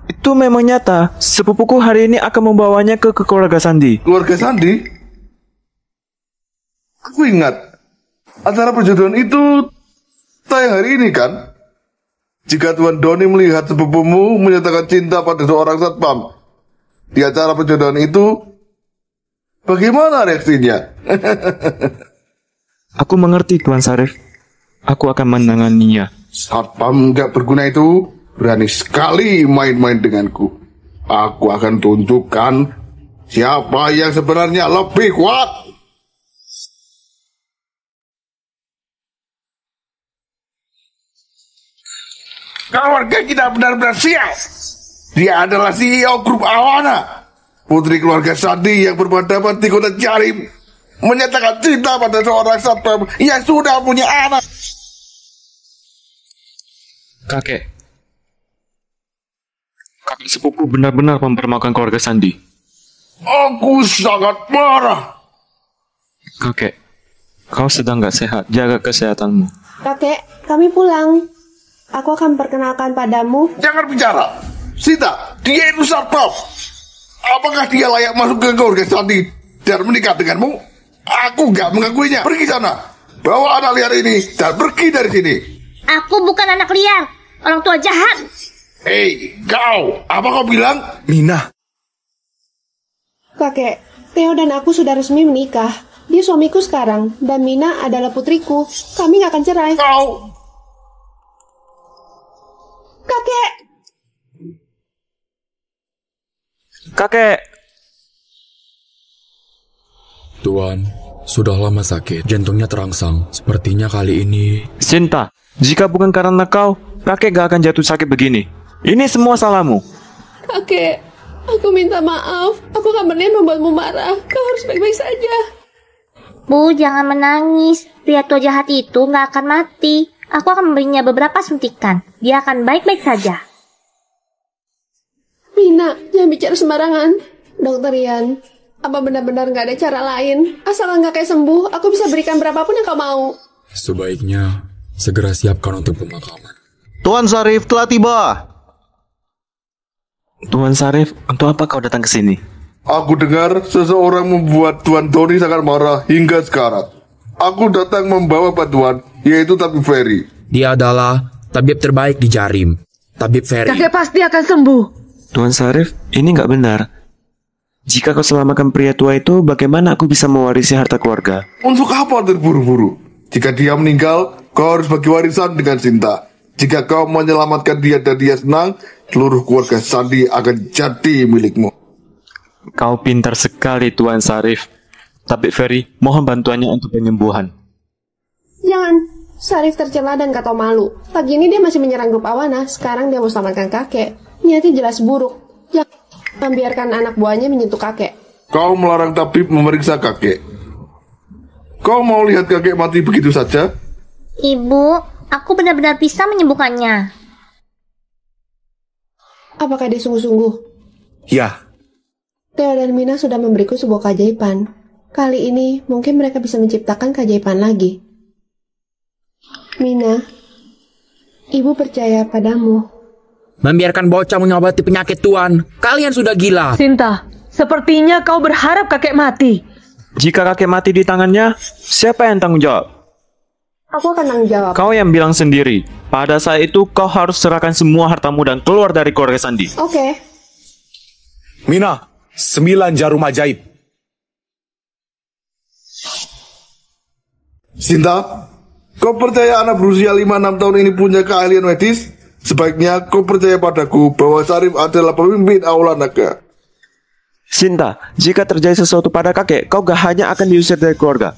Itu memang nyata. Sepupuku hari ini akan membawanya ke, ke keluarga Sandi. Keluarga Sandi? Aku ingat, acara perjodohan itu tayang hari ini kan? Jika Tuan Doni melihat sepupumu menyatakan cinta pada seorang satpam di acara perjodohan itu, bagaimana reaksinya? Aku mengerti Tuan Sarif. Aku akan menanganinya. Satpam nggak berguna itu berani sekali main-main denganku. Aku akan tunjukkan siapa yang sebenarnya lebih kuat. Keluarga kita benar-benar sial. Dia adalah CEO grup Awana. Putri keluarga Sandi yang berpadaban di kota Jarim. Menyatakan cinta pada seorang satpam yang sudah punya anak. Kakek. Kakek sepupu benar-benar mempermalukan keluarga Sandi. Aku sangat marah. Kakek, kau sedang gak sehat. Jaga kesehatanmu. Kakek, kami pulang. Aku akan perkenalkan padamu. Jangan bicara. Sita, dia itu satpam. Apakah dia layak masuk ke keluarga Sandi dan menikah denganmu? Aku gak mengakuinya. Pergi sana. Bawa anak liar ini dan pergi dari sini. Aku bukan anak liar. Orang tua jahat. Hei, kau. Apa kau bilang? Mina. Kakek, Theo dan aku sudah resmi menikah. Dia suamiku sekarang, dan Mina adalah putriku. Kami gak akan cerai. Kau. Kakek! Kakek! Tuan, sudah lama sakit. Jantungnya terangsang. Sepertinya kali ini... Sinta, jika bukan karena kau, kakek gak akan jatuh sakit begini. Ini semua salahmu. Kakek, aku minta maaf. Aku akan berniat membuatmu marah. Kau harus baik-baik saja. Bu, jangan menangis. Pria tua jahat itu nggak akan mati. Aku akan memberinya beberapa suntikan. Dia akan baik-baik saja. Mina, jangan bicara sembarangan. Dokter Ian, apa benar-benar nggak ada cara lain? Asalkan kakek sembuh, aku bisa berikan berapapun yang kau mau. Sebaiknya segera siapkan untuk pemakaman. Tuan Sarif telah tiba. Tuan Sarif, untuk apa kau datang ke sini? Aku dengar seseorang membuat Tuan Tony sangat marah hingga sekarang. Aku datang membawa bantuan, yaitu Tabib Ferry. Dia adalah tabib terbaik di Jarim. Tabib Ferry. Kakek pasti akan sembuh. Tuan Sarif, ini nggak benar. Jika kau selamatkan pria tua itu, bagaimana aku bisa mewarisi harta keluarga? Untuk apa terburu-buru? Jika dia meninggal, kau harus bagi warisan dengan cinta. Jika kau menyelamatkan dia dan dia senang, seluruh keluarga Sandi akan jadi milikmu. Kau pintar sekali, Tuan Sarif. Tapi Ferry, mohon bantuannya untuk penyembuhan. Jangan. Sarif tercela dan kata malu. Pagi ini dia masih menyerang grup Awana, sekarang dia mau selamatkan kakek. Niatnya jelas buruk. Jangan membiarkan anak buahnya menyentuh kakek. Kau melarang tabib memeriksa kakek. Kau mau lihat kakek mati begitu saja? Ibu, aku benar-benar bisa menyembuhkannya. Apakah dia sungguh-sungguh? Ya, Theo dan Mina sudah memberiku sebuah keajaiban. Kali ini mungkin mereka bisa menciptakan keajaiban lagi. Mina, ibu percaya padamu. Membiarkan bocah mengobati penyakit Tuan. Kalian sudah gila. Sinta, sepertinya kau berharap kakek mati. Jika kakek mati di tangannya, siapa yang tanggung jawab? Aku akan tanggung jawab. Kau yang bilang sendiri. Pada saat itu kau harus serahkan semua hartamu dan keluar dari keluarga Sandi. Oke, Mina, sembilan jarum ajaib. Sinta, kau percaya anak berusia 5-6 tahun ini punya keahlian medis? Sebaiknya kau percaya padaku bahwa Sarif adalah pemimpin aula naga. Sinta, jika terjadi sesuatu pada kakek, kau gak hanya akan diusir dari keluarga.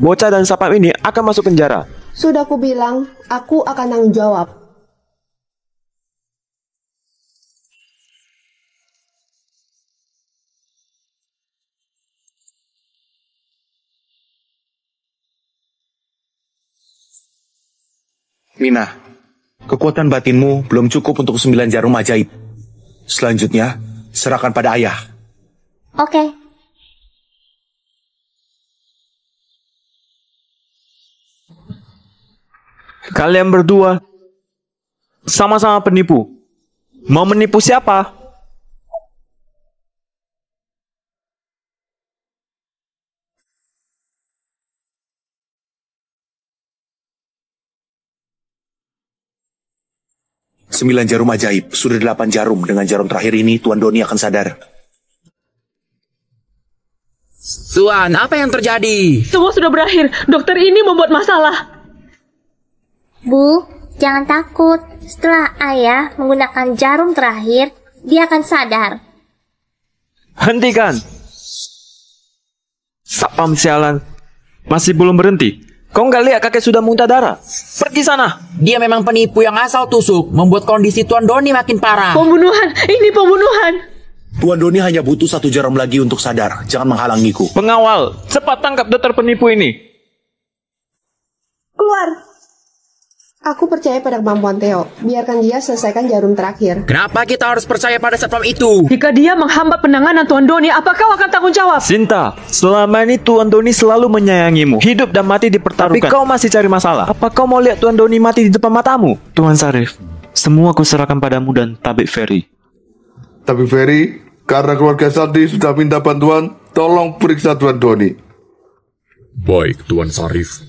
Bocah dan sapam ini akan masuk penjara. sudah aku bilang, aku akan tanggung jawab. Mina, kekuatan batinmu belum cukup untuk sembilan jarum ajaib. Selanjutnya, serahkan pada ayah. Oke. Kalian berdua sama-sama penipu. Mau menipu siapa? Sembilan jarum ajaib, sudah delapan jarum. Dengan jarum terakhir ini, Tuan Doni akan sadar. Tuan, apa yang terjadi? Semua sudah berakhir. Dokter ini membuat masalah. Bu, jangan takut. Setelah ayah menggunakan jarum terakhir, dia akan sadar. Hentikan! Sapam sialan. Masih belum berhenti. Kau nggak lihat kakek sudah muntah darah? Pergi sana! Dia memang penipu yang asal tusuk, membuat kondisi Tuan Doni makin parah. Pembunuhan, ini pembunuhan. Tuan Doni hanya butuh satu jarum lagi untuk sadar. Jangan menghalangiku. Pengawal, cepat tangkap dokter penipu ini. Keluar! Aku percaya pada kemampuan Theo. Biarkan dia selesaikan jarum terakhir. Kenapa kita harus percaya pada satpam itu? Jika dia menghambat penanganan Tuan Doni, apa kau akan tanggung jawab? Sinta, selama ini Tuan Doni selalu menyayangimu. Hidup dan mati dipertaruhkan. Tapi kau masih cari masalah. Apa kau mau lihat Tuan Doni mati di depan matamu? Tuan Sarif, semua aku serahkan padamu dan Tabik Ferry. Tapi Ferry, karena keluarga Sandi sudah minta bantuan, tolong periksa Tuan Doni. Baik, Tuan Sarif.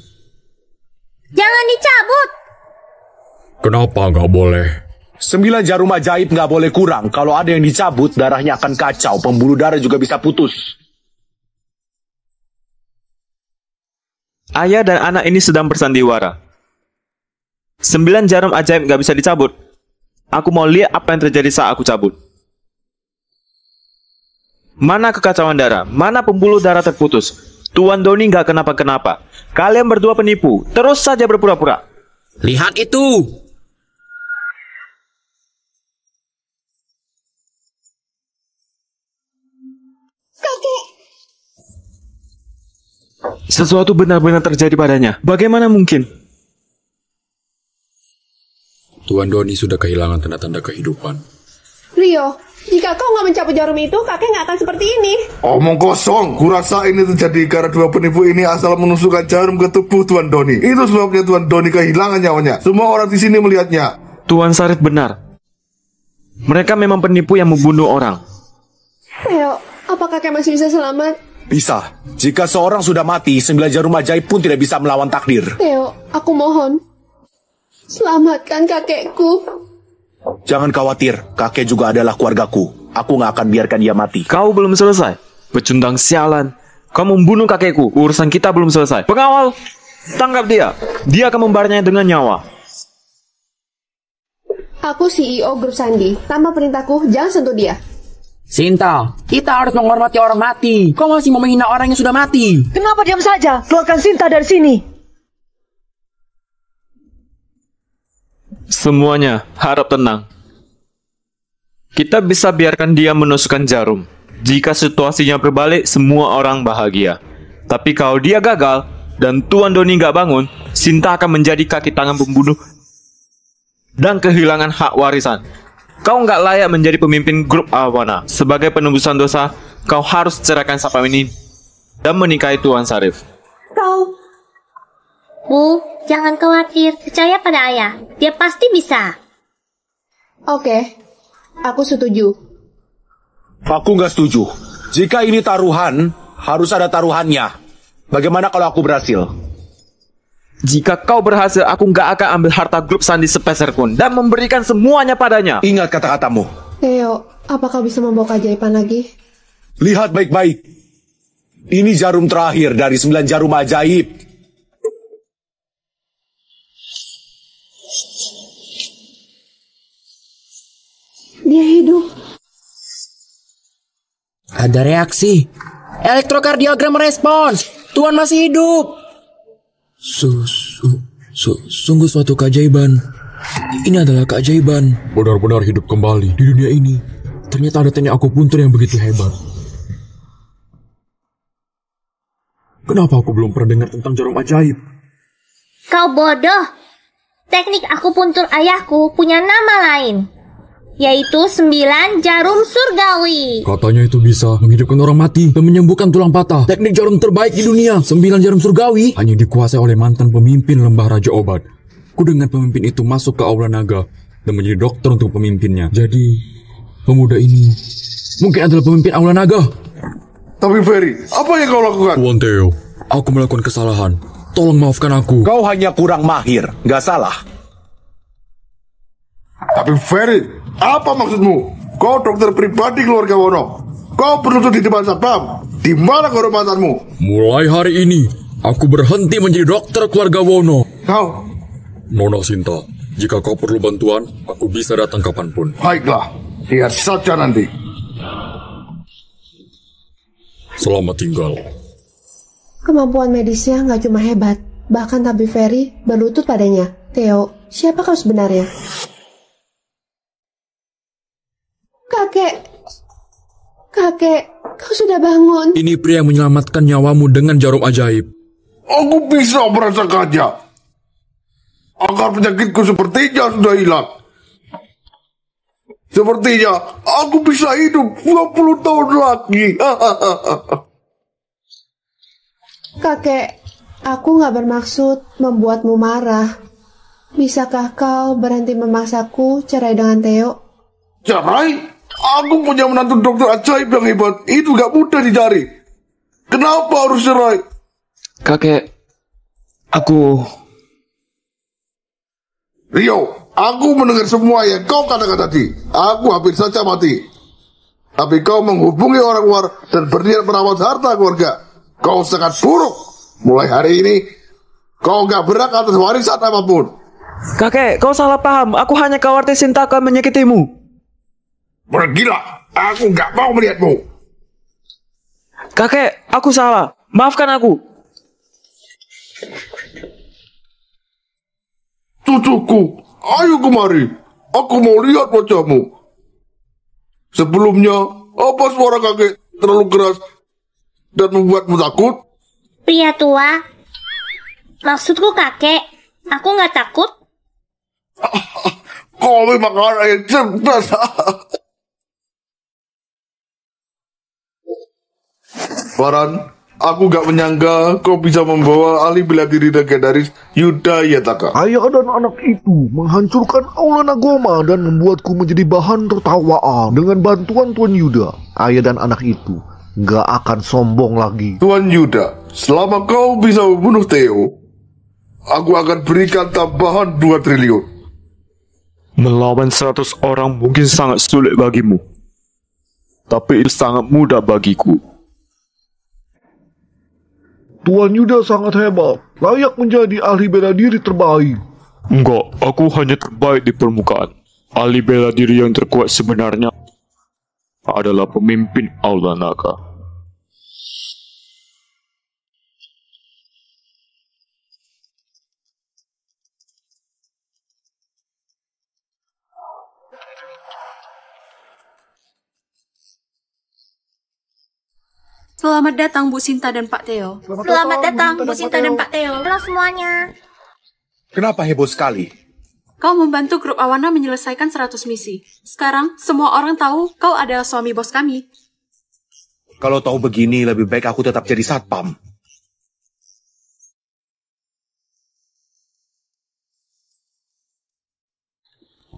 Jangan dicabut! Kenapa nggak boleh? Sembilan jarum ajaib nggak boleh kurang. Kalau ada yang dicabut, darahnya akan kacau. Pembuluh darah juga bisa putus. Ayah dan anak ini sedang bersandiwara. Sembilan jarum ajaib nggak bisa dicabut. Aku mau lihat apa yang terjadi saat aku cabut. Mana kekacauan darah? Mana pembuluh darah terputus? Tuan Doni nggak kenapa-kenapa. Kalian berdua penipu. Terus saja berpura-pura. Lihat itu! Sesuatu benar-benar terjadi padanya. Bagaimana mungkin? Tuan Doni sudah kehilangan tanda-tanda kehidupan. Rio, jika kau nggak mencabut jarum itu, kakek nggak akan seperti ini. Omong kosong, kurasa ini terjadi karena dua penipu ini asal menusukkan jarum ke tubuh Tuan Doni. Itu sebabnya Tuan Doni kehilangan nyawanya. Semua orang di sini melihatnya. Tuan Sarif benar. Mereka memang penipu yang membunuh orang. Theo, apa kakek masih bisa selamat? Bisa. Jika seorang sudah mati, sembilan jarum ajaib pun tidak bisa melawan takdir. Theo, aku mohon. Selamatkan kakekku. Jangan khawatir, kakek juga adalah keluargaku. Aku nggak akan biarkan dia mati. Kau belum selesai. Pecundang sialan. Kau membunuh kakekku. Urusan kita belum selesai. Pengawal, tangkap dia. Dia akan membayarnya dengan nyawa. Aku CEO grup Sandi. Tanpa perintahku, jangan sentuh dia. Sinta, kita harus menghormati orang mati. Kau masih mau menghina orang yang sudah mati. Kenapa diam saja? Keluarkan Sinta dari sini. Semuanya harap tenang. Kita bisa biarkan dia menusukkan jarum. Jika situasinya berbalik, semua orang bahagia. Tapi kalau dia gagal dan Tuan Doni nggak bangun, Sinta akan menjadi kaki tangan pembunuh dan kehilangan hak warisan. Kau nggak layak menjadi pemimpin grup Awana. Sebagai penembusan dosa, kau harus ceraikan Sapam ini dan menikahi Tuan Sarif. Kau Bu, jangan khawatir. Percaya pada ayah. Dia pasti bisa. Oke, aku setuju. Aku nggak setuju. Jika ini taruhan, harus ada taruhannya. Bagaimana kalau aku berhasil? Jika kau berhasil, aku nggak akan ambil harta grup Sandi sepeser pun dan memberikan semuanya padanya. Ingat kata-katamu. Theo, apa kau bisa membawa keajaiban lagi? Lihat baik-baik. Ini jarum terakhir dari sembilan jarum ajaib. Dia hidup. Ada reaksi. Elektrokardiogram merespons. Tuan masih hidup. Su, su, su, sungguh suatu keajaiban. Ini adalah keajaiban. Benar-benar hidup kembali di dunia ini. Ternyata ada teknik akupuntur yang begitu hebat. Kenapa aku belum pernah dengar tentang jarum ajaib? Kau bodoh. Teknik akupuntur ayahku punya nama lain. Yaitu sembilan jarum surgawi. Katanya itu bisa menghidupkan orang mati dan menyembuhkan tulang patah. Teknik jarum terbaik di dunia, sembilan jarum surgawi, hanya dikuasai oleh mantan pemimpin lembah Raja Obat. Ku dengan pemimpin itu masuk ke Aula Naga dan menjadi dokter untuk pemimpinnya. Jadi, pemuda ini mungkin adalah pemimpin Aula Naga. Tapi Ferry, apa yang kau lakukan? Tuan Theo, aku melakukan kesalahan. Tolong maafkan aku. Kau hanya kurang mahir, nggak salah. Tapi Ferry, apa maksudmu? Kau dokter pribadi keluarga Wono. Kau berlutut di depan satpam. Di mana kehormatanmu? Mulai hari ini, aku berhenti menjadi dokter keluarga Wono. Kau? Nona Sinta, jika kau perlu bantuan, aku bisa datang kapan pun. Baiklah, lihat saja nanti. Selamat tinggal. Kemampuan medisnya nggak cuma hebat, bahkan Tabi Ferry berlutut padanya. Theo, siapa kau sebenarnya? Kakek, kakek, kau sudah bangun. Ini pria yang menyelamatkan nyawamu dengan jarum ajaib. Aku bisa merasakannya. Agar penyakitku sepertinya sudah hilang. Sepertinya aku bisa hidup 20 tahun lagi. Kakek, aku nggak bermaksud membuatmu marah. Bisakah kau berhenti memaksaku cerai dengan Theo? Cerai? Aku punya menantu dokter ajaib yang hebat. Itu gak mudah dicari. Kenapa harus cerai? Kakek, aku... Rio, aku mendengar semua yang kau katakan tadi. Aku hampir saja mati. Tapi kau menghubungi orang luar dan berniat merawat harta keluarga. Kau sangat buruk. Mulai hari ini, kau gak berhak atas warisan apa pun. Kakek, kau salah paham. Aku hanya khawatir Sinta akan menyakitimu. Pergilah, aku gak mau melihatmu. Kakek, aku salah. Maafkan aku. Cucuku, ayo kemari. Aku mau lihat wajahmu. Sebelumnya, apa suara kakek terlalu keras dan membuatmu takut? Pria tua. Maksudku kakek. Aku nggak takut. Kau memang anak yang cerdas. Farhan, aku gak menyangka kau bisa membawa ahli bela diri legendaris Yuda Yataka. Ayah dan anak itu menghancurkan Aula Nagoma dan membuatku menjadi bahan tertawaan dengan bantuan Tuan Yuda. Ayah dan anak itu nggak akan sombong lagi. Tuan Yuda, selama kau bisa membunuh Theo, aku akan berikan tambahan 2 triliun. Melawan 100 orang mungkin sangat sulit bagimu. Tapi itu sangat mudah bagiku. Tuan Yuda sangat hebat, layak menjadi ahli bela diri terbaik. Enggak, aku hanya terbaik di permukaan. Ahli bela diri yang terkuat sebenarnya adalah pemimpin Aula Naga. Selamat datang Bu Sinta dan Pak Theo. Selamat datang Bu Sinta dan Pak Theo. Halo semuanya. Kenapa heboh sekali? Kau membantu grup Awana menyelesaikan 100 misi. Sekarang, semua orang tahu kau adalah suami bos kami. Kalau tahu begini, lebih baik aku tetap jadi satpam.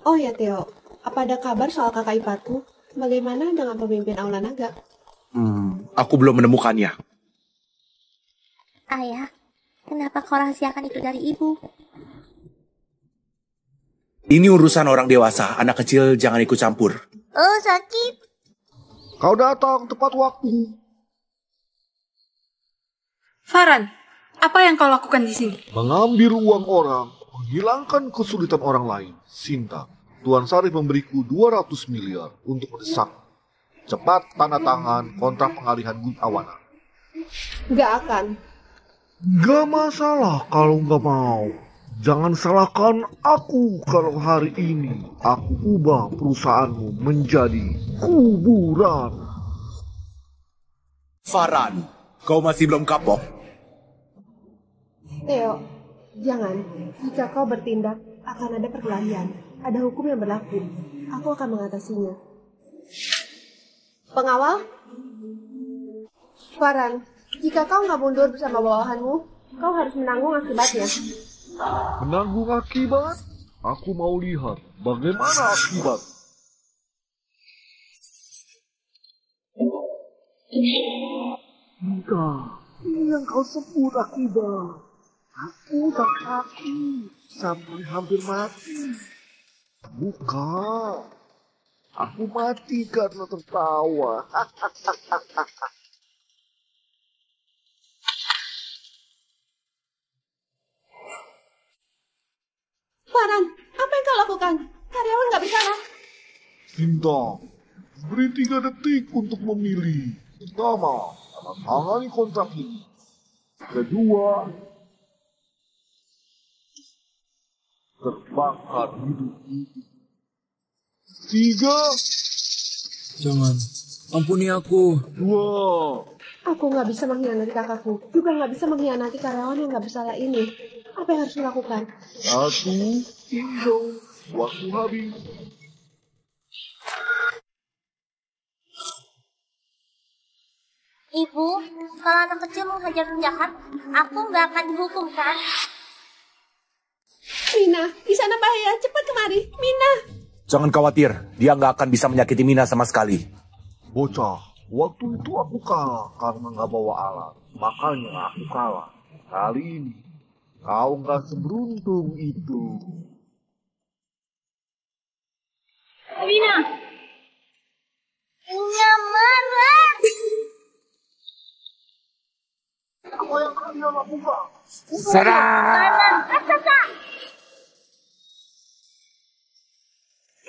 Oh ya Theo, apa ada kabar soal kakak iparku? Bagaimana dengan pemimpin Aula Naga? Hmm, aku belum menemukannya. Ayah, kenapa kau rahasiakan itu dari ibu? Ini urusan orang dewasa, anak kecil jangan ikut campur. Oh, sakit. Kau datang tepat waktu. Farhan, apa yang kau lakukan di sini? Mengambil uang orang, menghilangkan kesulitan orang lain. Sinta, Tuan Sarif memberiku 200 miliar untuk mendesak. Cepat tanda tangan kontrak pengalihan Gun Awana. Gak akan. Gak masalah kalau nggak mau. Jangan salahkan aku kalau hari ini aku ubah perusahaanmu menjadi kuburan. Farhan, kau masih belum kapok? Theo, jangan. Jika kau bertindak, akan ada perkelahian. Ada hukum yang berlaku. Aku akan mengatasinya. Pengawal? Farhan, jika kau nggak mundur bersama bawahanmu, kau harus menanggung akibatnya. Menanggung akibat? Aku mau lihat bagaimana akibat. Enggak, ini yang kau sebut akibat. Aku tak takut sampai hampir mati. Bukan. Aku mati karena tertawa. Farhan, apa yang kau lakukan? Karyawan nggak bersalah. Cinta, beri tiga detik untuk memilih. Pertama, tangani kontrak ini. Kedua, terbakar hidup itu. Tiga, Jangan, ampuni aku. dua, Aku nggak bisa mengkhianati kakakku, juga nggak bisa mengkhianati karyawan yang nggak bersalah ini. Apa yang harus dilakukan? satu, tiga, waktu habis. Ibu, kalau anak kecil menghajar penjahat, aku nggak akan dihukum kan? Mina, di sana bahaya. Cepat kemari. Mina. Jangan khawatir, dia nggak akan bisa menyakiti Mina sama sekali. Bocah, waktu itu aku kalah karena nggak bawa alat. Makanya aku kalah. Kali ini, kau nggak seberuntung itu. Mina. Nggak marah. Apa yang kalian lakukan? Raksasa.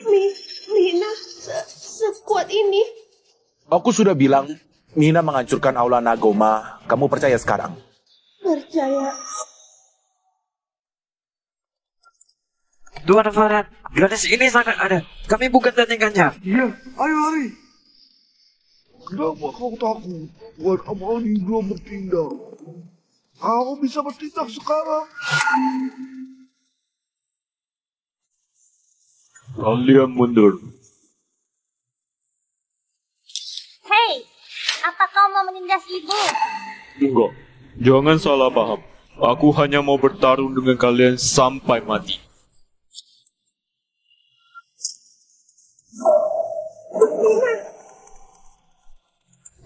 Mi, Mina, se- sekuat ini. Aku sudah bilang, Mina menghancurkan aula Nagoma. Kamu percaya sekarang? Percaya. Tuan Farhan, gadis ini sangat ada. Kami bukan tandingannya. Iya, ayo lari. Kenapa kau takut? Buat Amani belum bertindak. Kau bisa bertindak sekarang. Kalian mundur. Hei, apa kau mau menindas ibu? Enggak, jangan salah paham. Aku hanya mau bertarung dengan kalian sampai mati.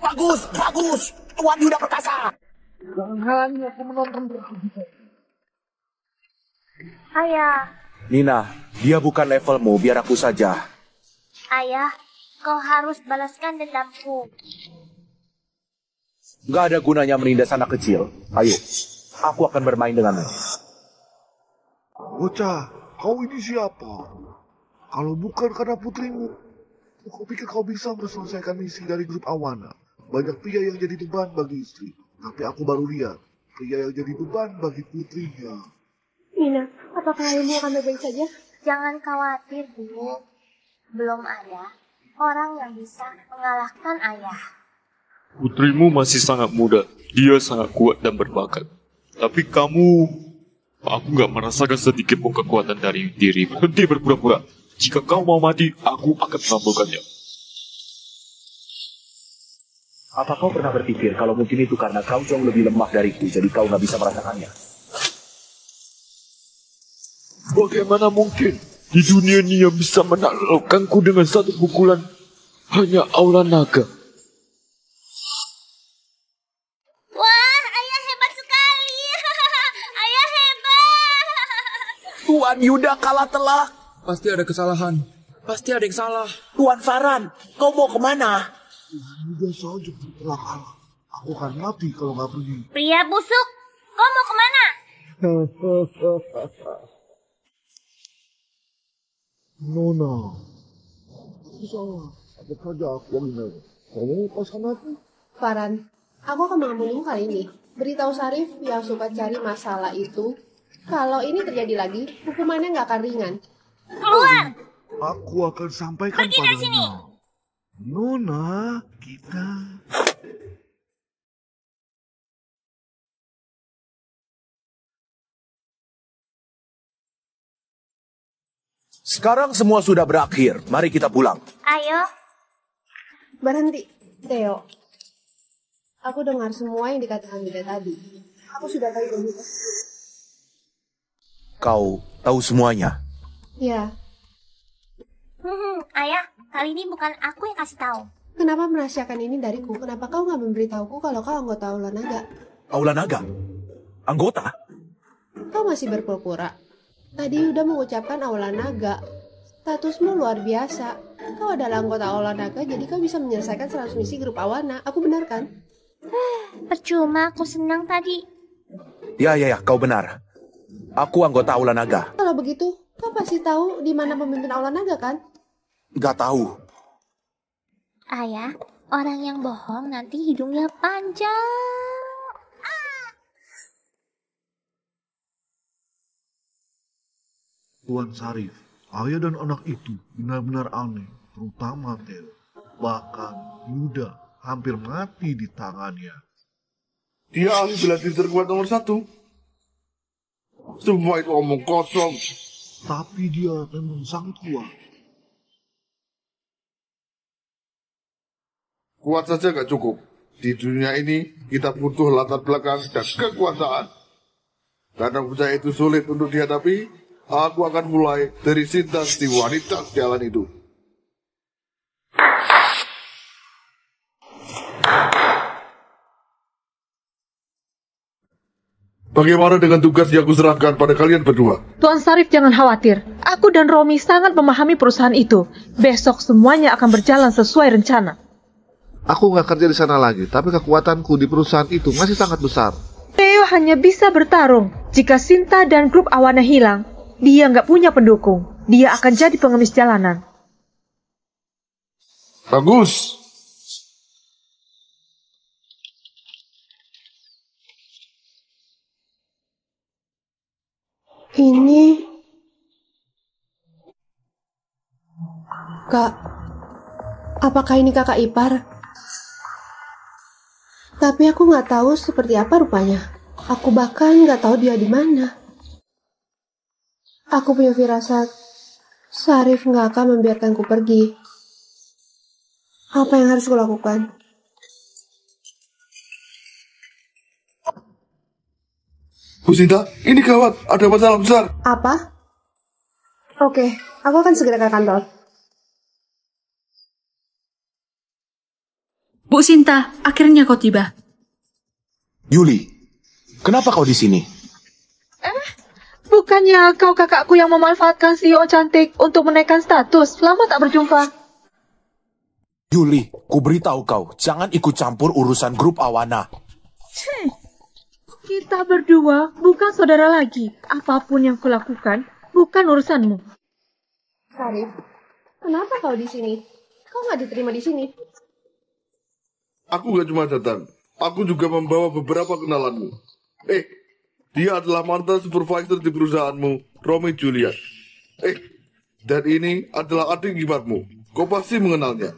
Bagus, bagus. Tuan Yuda perkasa. Jangan hanya aku menonton pertunjukan. Ayah, Nina, dia bukan levelmu, biar aku saja. ayah, kau harus balaskan dendamku. Gak ada gunanya menindas anak kecil. Ayo, aku akan bermain denganmu. Bocah, kau ini siapa? Kalau bukan karena putrimu, aku pikir kau bisa menyelesaikan misi dari grup Awana. Banyak pria yang jadi beban bagi istri, tapi aku baru lihat pria yang jadi beban bagi putrinya. Mina, apakah ayahmu akan baik-baik saja? Jangan khawatir, Bu. Belum ada orang yang bisa mengalahkan ayah. Putrimu masih sangat muda. Dia sangat kuat dan berbakat. Tapi kamu, Aku nggak merasakan sedikit pun kekuatan dari diri. Henti berpura-pura. Jika kau mau mati, aku akan mengabulkannya. Apa kau pernah berpikir kalau mungkin itu karena kau jauh lebih lemah dariku, jadi kau nggak bisa merasakannya? Bagaimana mungkin di dunia ini yang bisa menaklukkanku dengan satu pukulan hanya aula naga? Wah, ayah hebat sekali. ayah hebat. Tuan Yuda kalah telak. Pasti ada kesalahan. Pasti ada yang salah. Tuan Faran, kau mau ke mana? Udah saja telah kalah. Aku akan mati kalau nggak pergi. Pria busuk, kau mau ke mana? Nona, aku salah. Apa saja aku yang benar. Kamu lepaskan aku. Farhan, aku akan mengampunimu kali ini. Beritahu Sarif yang suka cari masalah itu, kalau ini terjadi lagi, hukumannya nggak akan ringan. Keluar! Aku akan sampaikan Pergi dari sini. padanya. Nona, kita Sekarang semua sudah berakhir. Mari kita pulang. Ayo. Berhenti, Theo. Aku dengar semua yang dikatakan Yuda tadi. Aku sudah tahu itu. Kau tahu semuanya. Ya, Hmm, ayah, kali ini bukan aku yang kasih tahu. kenapa merahasiakan ini dariku? Kenapa kau nggak memberitahuku kalau kau anggota Aula Naga? Aula Naga? Anggota? Kau masih berpura-pura. Tadi udah mengucapkan Aula Naga. Statusmu luar biasa. Kau adalah anggota Aula Naga, jadi kau bisa menyelesaikan 100 misi grup Awana. Aku benar kan? Percuma, aku senang tadi. Ya, ya, ya, kau benar. Aku anggota Aula Naga. Kalau begitu, kau pasti tahu di mana pemimpin Aula Naga kan? Gak tahu. Ayah, orang yang bohong nanti hidungnya panjang. Tuan Sarif, ayah dan anak itu benar-benar aneh, terutama Theo. Bahkan Yuda hampir mati di tangannya. Dia ahli bela diri terkuat nomor satu. Semua itu omong kosong. Tapi dia memang sangat kuat. Kuat saja gak cukup. Di dunia ini kita butuh latar belakang dan kekuasaan. Karena percaya itu sulit untuk dihadapi, aku akan mulai dari cinta si wanita jalan itu. Bagaimana dengan tugas yang kuserahkan pada kalian berdua? Tuan Sarif jangan khawatir. Aku dan Romi sangat memahami perusahaan itu. Besok semuanya akan berjalan sesuai rencana. Aku nggak kerja di sana lagi, tapi kekuatanku di perusahaan itu masih sangat besar. Theo hanya bisa bertarung jika Sinta dan grup Awana hilang. Dia nggak punya pendukung. Dia akan jadi pengemis jalanan. Bagus. Ini... Kak, apakah ini kakak ipar? Tapi aku nggak tahu seperti apa rupanya. Aku bahkan nggak tahu dia di mana. Aku punya firasat, Sarif nggak akan membiarkanku pergi. Apa yang harus kulakukan? Bu Sinta, ini gawat. Ada masalah besar. Apa? Oke, aku akan segera ke kantor. Bu Sinta, akhirnya kau tiba. Yuli, kenapa kau di sini? Bukannya kau kakakku yang memanfaatkan CEO cantik untuk menaikkan status? Lama tak berjumpa. Yuli, ku beritahu kau, jangan ikut campur urusan grup Awana. Hmm. Kita berdua bukan saudara lagi. Apa pun yang kulakukan bukan urusanmu. Sarif, kenapa kau di sini? Kau nggak diterima di sini? Aku gak cuma datang. Aku juga membawa beberapa kenalanmu. Eh, dia adalah mantan supervisor di perusahaanmu, Romy Julian. Eh, dan ini adalah adik iparmu. Kau pasti mengenalnya.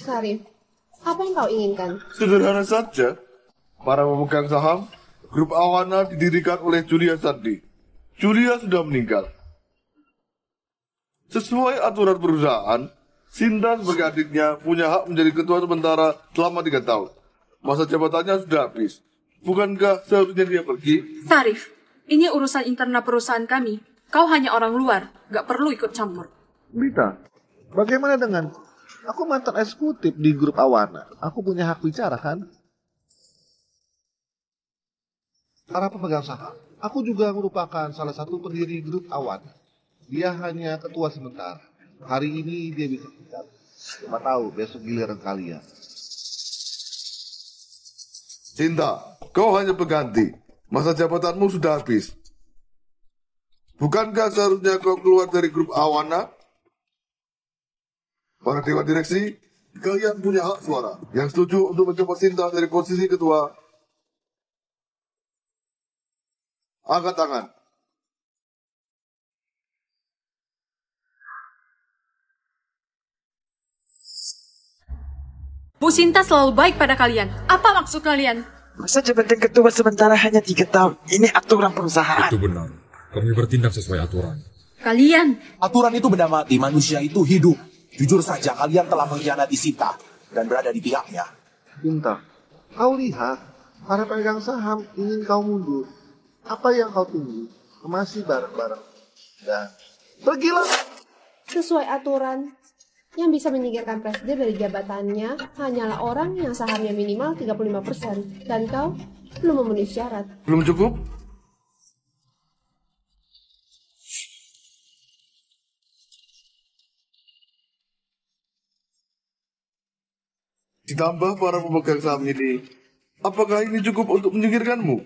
Sarif, apa yang kau inginkan? Sederhana saja. Para pemegang saham, Grup Awana didirikan oleh Julia Sandi. Julia sudah meninggal. Sesuai aturan perusahaan, Sinta sebagai adiknya punya hak menjadi ketua sementara selama tiga tahun. Masa jabatannya sudah habis. Bukankah seharusnya dia pergi? Sarif, ini urusan internal perusahaan kami. Kau hanya orang luar, gak perlu ikut campur. Brita, bagaimana dengan aku mantan eksekutif di grup Awana? Aku punya hak bicara kan? Para pemegang saham, aku juga merupakan salah satu pendiri grup Awana. Dia hanya ketua sementara. Hari ini dia bisa bicara. Siapa tahu besok giliran kalian. Cinta, kau hanya pengganti. Masa jabatanmu sudah habis. Bukankah seharusnya kau keluar dari grup Awana? Para dewan direksi, kalian punya hak suara. Yang setuju untuk mencopot Sinta dari posisi ketua, angkat tangan. Bu Sinta selalu baik pada kalian. Apa maksud kalian? Masa jabatan ketua sementara hanya tiga tahun. Ini aturan perusahaan. Itu benar. Kami bertindak sesuai aturan. Kalian. Aturan itu benda mati, manusia itu hidup. Jujur saja kalian telah mengkhianati Sita dan berada di pihaknya. Sinta, kau lihat, para pemegang saham ingin kau mundur. Apa yang kau tunggu? Kemasi bareng-bareng. Dan pergilah. Sesuai aturan, yang bisa menyingkirkan presiden dari jabatannya hanyalah orang yang sahamnya minimal 35%. Dan kau belum memenuhi syarat. Belum cukup? Ditambah para pemegang saham ini, apakah ini cukup untuk menyingkirkanmu?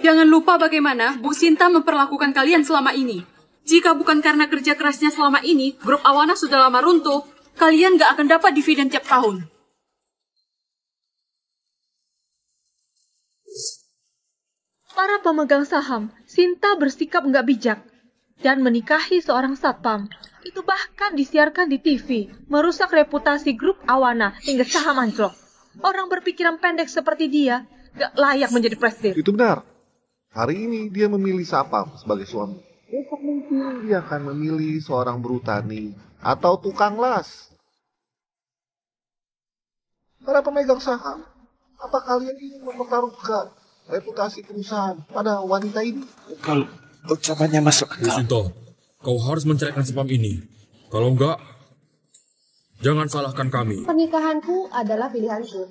Jangan lupa bagaimana Bu Sinta memperlakukan kalian selama ini. Jika bukan karena kerja kerasnya selama ini, grup Awana sudah lama runtuh. Kalian gak akan dapat dividen tiap tahun. Para pemegang saham, Sinta bersikap nggak bijak dan menikahi seorang satpam. Itu bahkan disiarkan di TV, merusak reputasi grup Awana hingga saham anjlok. Orang berpikiran pendek seperti dia gak layak menjadi presiden. Itu benar. Hari ini dia memilih Sapam sebagai suami. Dia akan memilih seorang berutani atau tukang las. Para pemegang saham, apa kalian ingin mempertaruhkan reputasi perusahaan pada wanita ini? Kalau ucapannya masuk Bu Sinta, kau harus menceraikan sepam ini. Kalau enggak, jangan salahkan kami. Pernikahanku adalah pilihanku.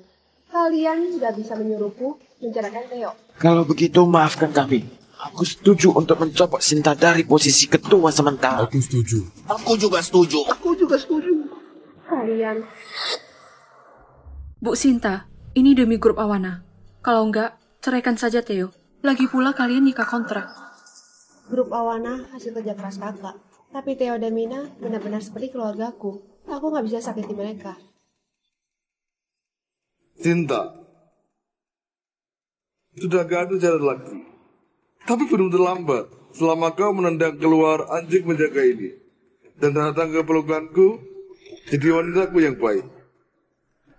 Kalian sudah bisa menyuruhku menceraikan Theo. Kalau begitu maafkan kami. Aku setuju untuk mencopot Sinta dari posisi ketua sementara. Aku setuju. Aku juga setuju. Aku juga setuju. Kalian Bu Sinta, ini demi grup Awana. Kalau enggak, ceraikan saja Theo. Lagi pula kalian nikah kontrak. grup Awana hasil kerja keras kakak. Tapi Theo dan Mina benar-benar seperti keluargaku. Aku nggak bisa sakiti mereka. Cinta. Sudah gak ada jalan lagi. Tapi belum terlambat. Selama kau menendang keluar anjing menjaga ini. Dan datang ke pelukanku, jadi wanitaku yang baik.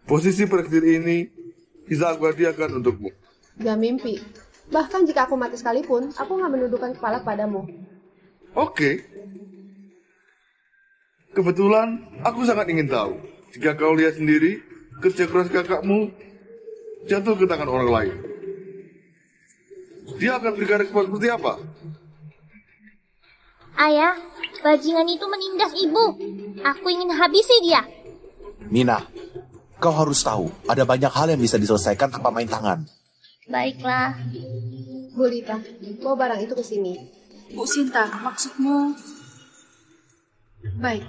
Posisi presiden ini bisa aku hadiahkan untukmu. Gak mimpi. Bahkan jika aku mati sekalipun, aku nggak menundukkan kepala padamu. Oke. Kebetulan aku sangat ingin tahu. Jika kau lihat sendiri, kerja keras kakakmu jatuh ke tangan orang lain. Dia akan berikan respon seperti apa? Ayah, bajingan itu menindas ibu. Aku ingin habisi dia. Mina, kau harus tahu, ada banyak hal yang bisa diselesaikan tanpa main tangan. Baiklah. Bu Lita, bawa barang itu ke sini. Bu Sinta, maksudmu... Baik.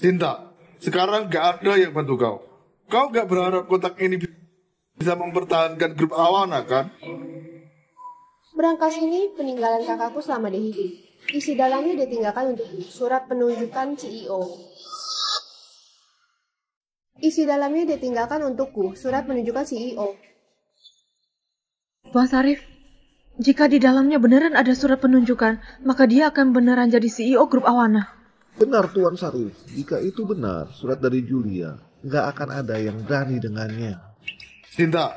Sinta, sekarang gak ada yang bantu kau. Kau gak berharap kotak ini bisa mempertahankan grup Awana kan? Berangkas ini peninggalan kakakku selama dia hidup. Isi dalamnya ditinggalkan untuk surat penunjukan CEO. Isi dalamnya ditinggalkan untukku, surat penunjukan CEO. Bang Sarif, Jika di dalamnya beneran ada surat penunjukan, maka dia akan beneran jadi CEO grup Awana. Benar Tuan Sarif, jika itu benar surat dari Julia, nggak akan ada yang berani dengannya. Sinta,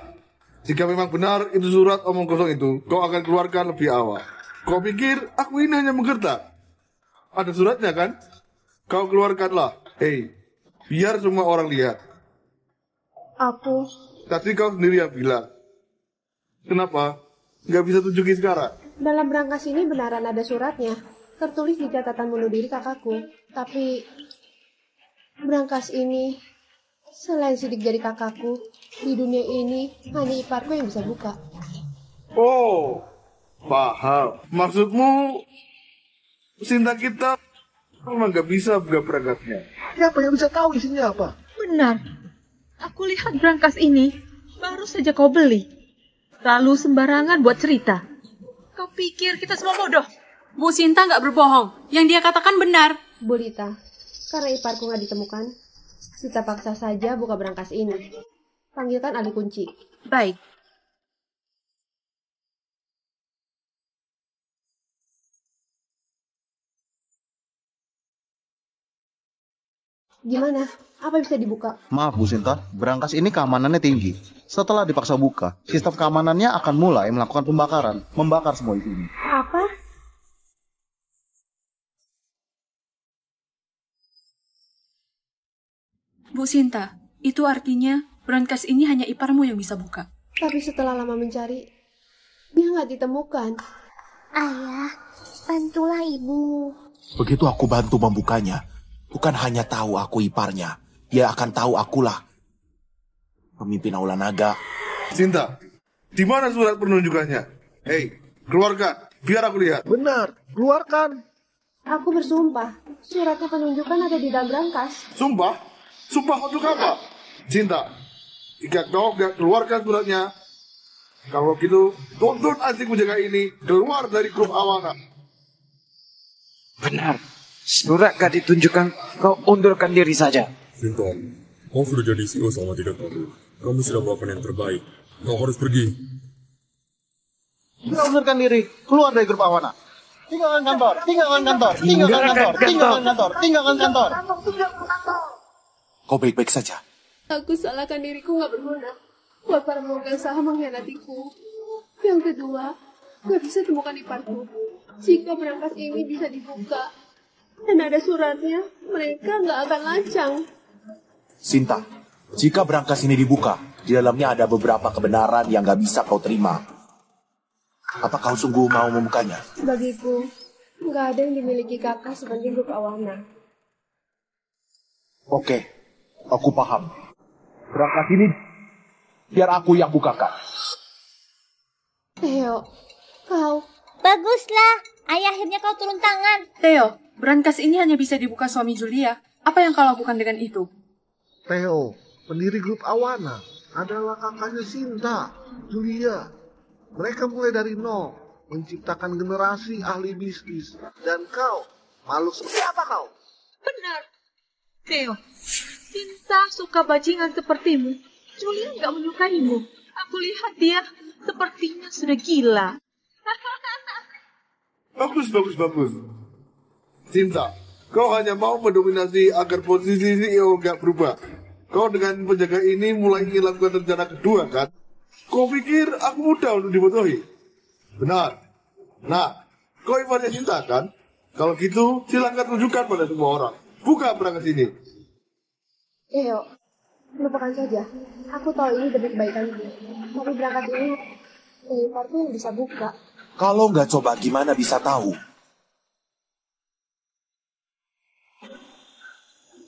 jika memang benar itu surat omong kosong itu, kau akan keluarkan lebih awal. Kau pikir aku ini hanya menggertak? Ada suratnya kan? Kau keluarkanlah. Hei, biar semua orang lihat. Aku Tadi kau sendiri yang bilang. Kenapa? Nggak bisa tunjukin sekarang. dalam berangkas ini benaran ada suratnya. Tertulis di catatan bunuh diri kakakku. Tapi berangkas ini selain sidik jari kakakku, di dunia ini hanya iparku yang bisa buka. Oh, paham. Maksudmu, Sinta kita memang nggak bisa buka berangkasnya. Siapa yang bisa tahu isinya apa? Benar. Aku lihat berangkas ini baru saja kau beli. Lalu sembarangan buat cerita. Kau pikir kita semua bodoh? Bu Sinta nggak berbohong. Yang dia katakan benar. Bu Lita, karena iparku nggak ditemukan, kita paksa saja buka berangkas ini. Panggilkan ahli kunci. Baik. Gimana? Apa bisa dibuka? Maaf Bu Sinta, berangkas ini keamanannya tinggi. Setelah dipaksa buka, sistem keamanannya akan mulai melakukan pembakaran, membakar semua isinya. Apa? Bu Sinta, itu artinya berangkas ini hanya iparmu yang bisa buka. Tapi setelah lama mencari, dia nggak ditemukan. Ayah, bantulah ibu. Begitu aku bantu membukanya, bukan hanya tahu aku iparnya, dia akan tahu akulah pemimpin Aula Naga. Sinta, di mana surat penunjukannya? Hei, keluarkan, biar aku lihat. Benar, keluarkan. Aku bersumpah, suratnya penunjukan ada di dalam berangkas. Sumpah? Sumpah untuk apa? Cinta, jika kau nggak keluarkan suratnya, kalau gitu, tuntun asik menjaga ini keluar dari grup Awana. Benar. Surat gak ditunjukkan, kau undurkan diri saja. Sinta, kau sudah jadi CEO selama tiga tahun. Kamu sudah melakukan yang terbaik. Kau harus pergi. Tidak undurkan diri, keluar dari grup Awana. Tinggalkan kantor, tinggalkan kantor, tinggalkan kantor, tinggalkan kantor, tinggalkan kantor. Kau baik-baik saja. Aku salahkan diriku nggak berguna. Buat para pemegang saham mengkhianatiku. Yang kedua, nggak bisa temukan iparku. Jika berangkas ini bisa dibuka dan ada suratnya, mereka nggak akan lancang. Sinta, jika berangkas ini dibuka, di dalamnya ada beberapa kebenaran yang gak bisa kau terima. Apa kau sungguh mau membukanya? Bagiku, nggak ada yang dimiliki kakak seperti grup Awana. Oke, aku paham. Berangkas ini biar aku yang bukakan. Theo, kau Baguslah, ayah akhirnya kau turun tangan. Theo, berangkas ini hanya bisa dibuka suami Julia. Apa yang kau lakukan dengan itu? Theo, pendiri grup Awana, adalah kakaknya Sinta, Julia. Mereka mulai dari nol, menciptakan generasi ahli bisnis. Dan kau, makhluk seperti apa kau? Benar. Theo, Sinta suka bajingan sepertimu. Julia nggak menyukaimu. Aku lihat dia sepertinya sudah gila. Bagus, bagus, bagus. Cinta, kau hanya mau mendominasi agar posisi CEO nggak berubah. Kau dengan penjaga ini mulai ingin lakukan rencana kedua, kan? Kau pikir aku mudah untuk dibodohi? Benar. Nah, kau ibaratnya cinta, kan? Kalau gitu, silakan tunjukkan pada semua orang. Buka berangkat ini. Theo, lupakan saja. Aku tahu ini demi kebaikanku. Tapi berangkat ini, eh, iparku yang bisa buka. Kalau nggak coba gimana bisa tahu?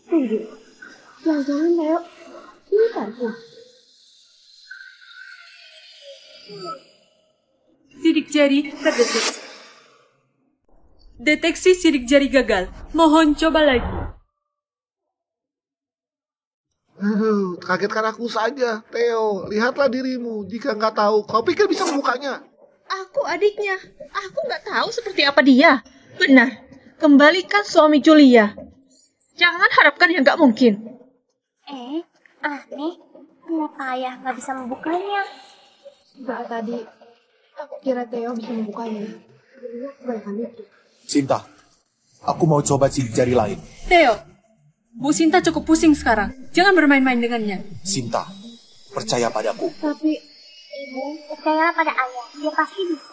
Tunggu. Jangan-jangan Theo, ini iparku. Sidik jari terdeteksi. Deteksi sidik jari gagal. Mohon coba lagi. Aduh, kagetkan aku saja, Theo. Lihatlah dirimu. Jika nggak tahu, kau pikir bisa membukanya. Aku adiknya. Aku nggak tahu seperti apa dia. Benar. Kembalikan suami Julia. Jangan harapkan yang nggak mungkin. Eh, aneh. Kenapa ayah nggak bisa membukanya? Mbak tadi, Aku kira Theo bisa membukanya. Itu. Sinta, aku mau coba sidik jari lain. Theo, Bu Sinta cukup pusing sekarang. Jangan bermain-main dengannya. Sinta, percaya padaku. Tapi, Ibu, percayalah pada ayah. Dia pasti bisa.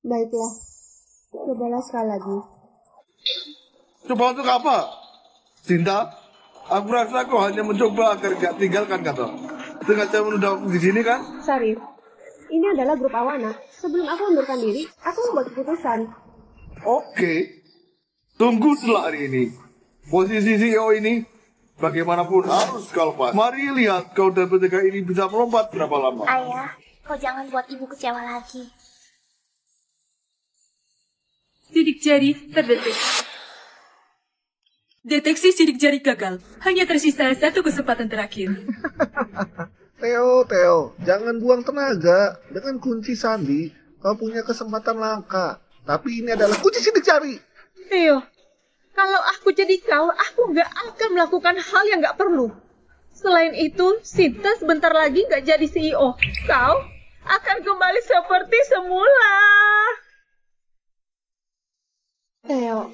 baiklah. Cobalah sekali lagi. Coba untuk apa? Cinta, aku rasa kau hanya mencoba agar gak tinggalkan kata. Dengan cara menunda waktu di sini kan? Sarif, ini adalah grup Awana. Sebelum aku mundurkan diri, aku membuat keputusan. Oke. Tunggu setelah hari ini. Posisi CEO ini bagaimanapun harus kau lepas. Mari lihat kau dan penjaga ini bisa melompat berapa lama. Ayah, kau jangan buat ibu kecewa lagi. Sidik jari terdeteksi. Deteksi sidik jari gagal. Hanya tersisa satu kesempatan terakhir. Theo, Theo, jangan buang tenaga. Dengan kunci sandi, kau punya kesempatan langka. Tapi ini adalah kunci sidik jari. Theo, kalau aku jadi kau, aku nggak akan melakukan hal yang nggak perlu. Selain itu, Sinta sebentar lagi nggak jadi CEO. Kau akan kembali seperti semula. Theo,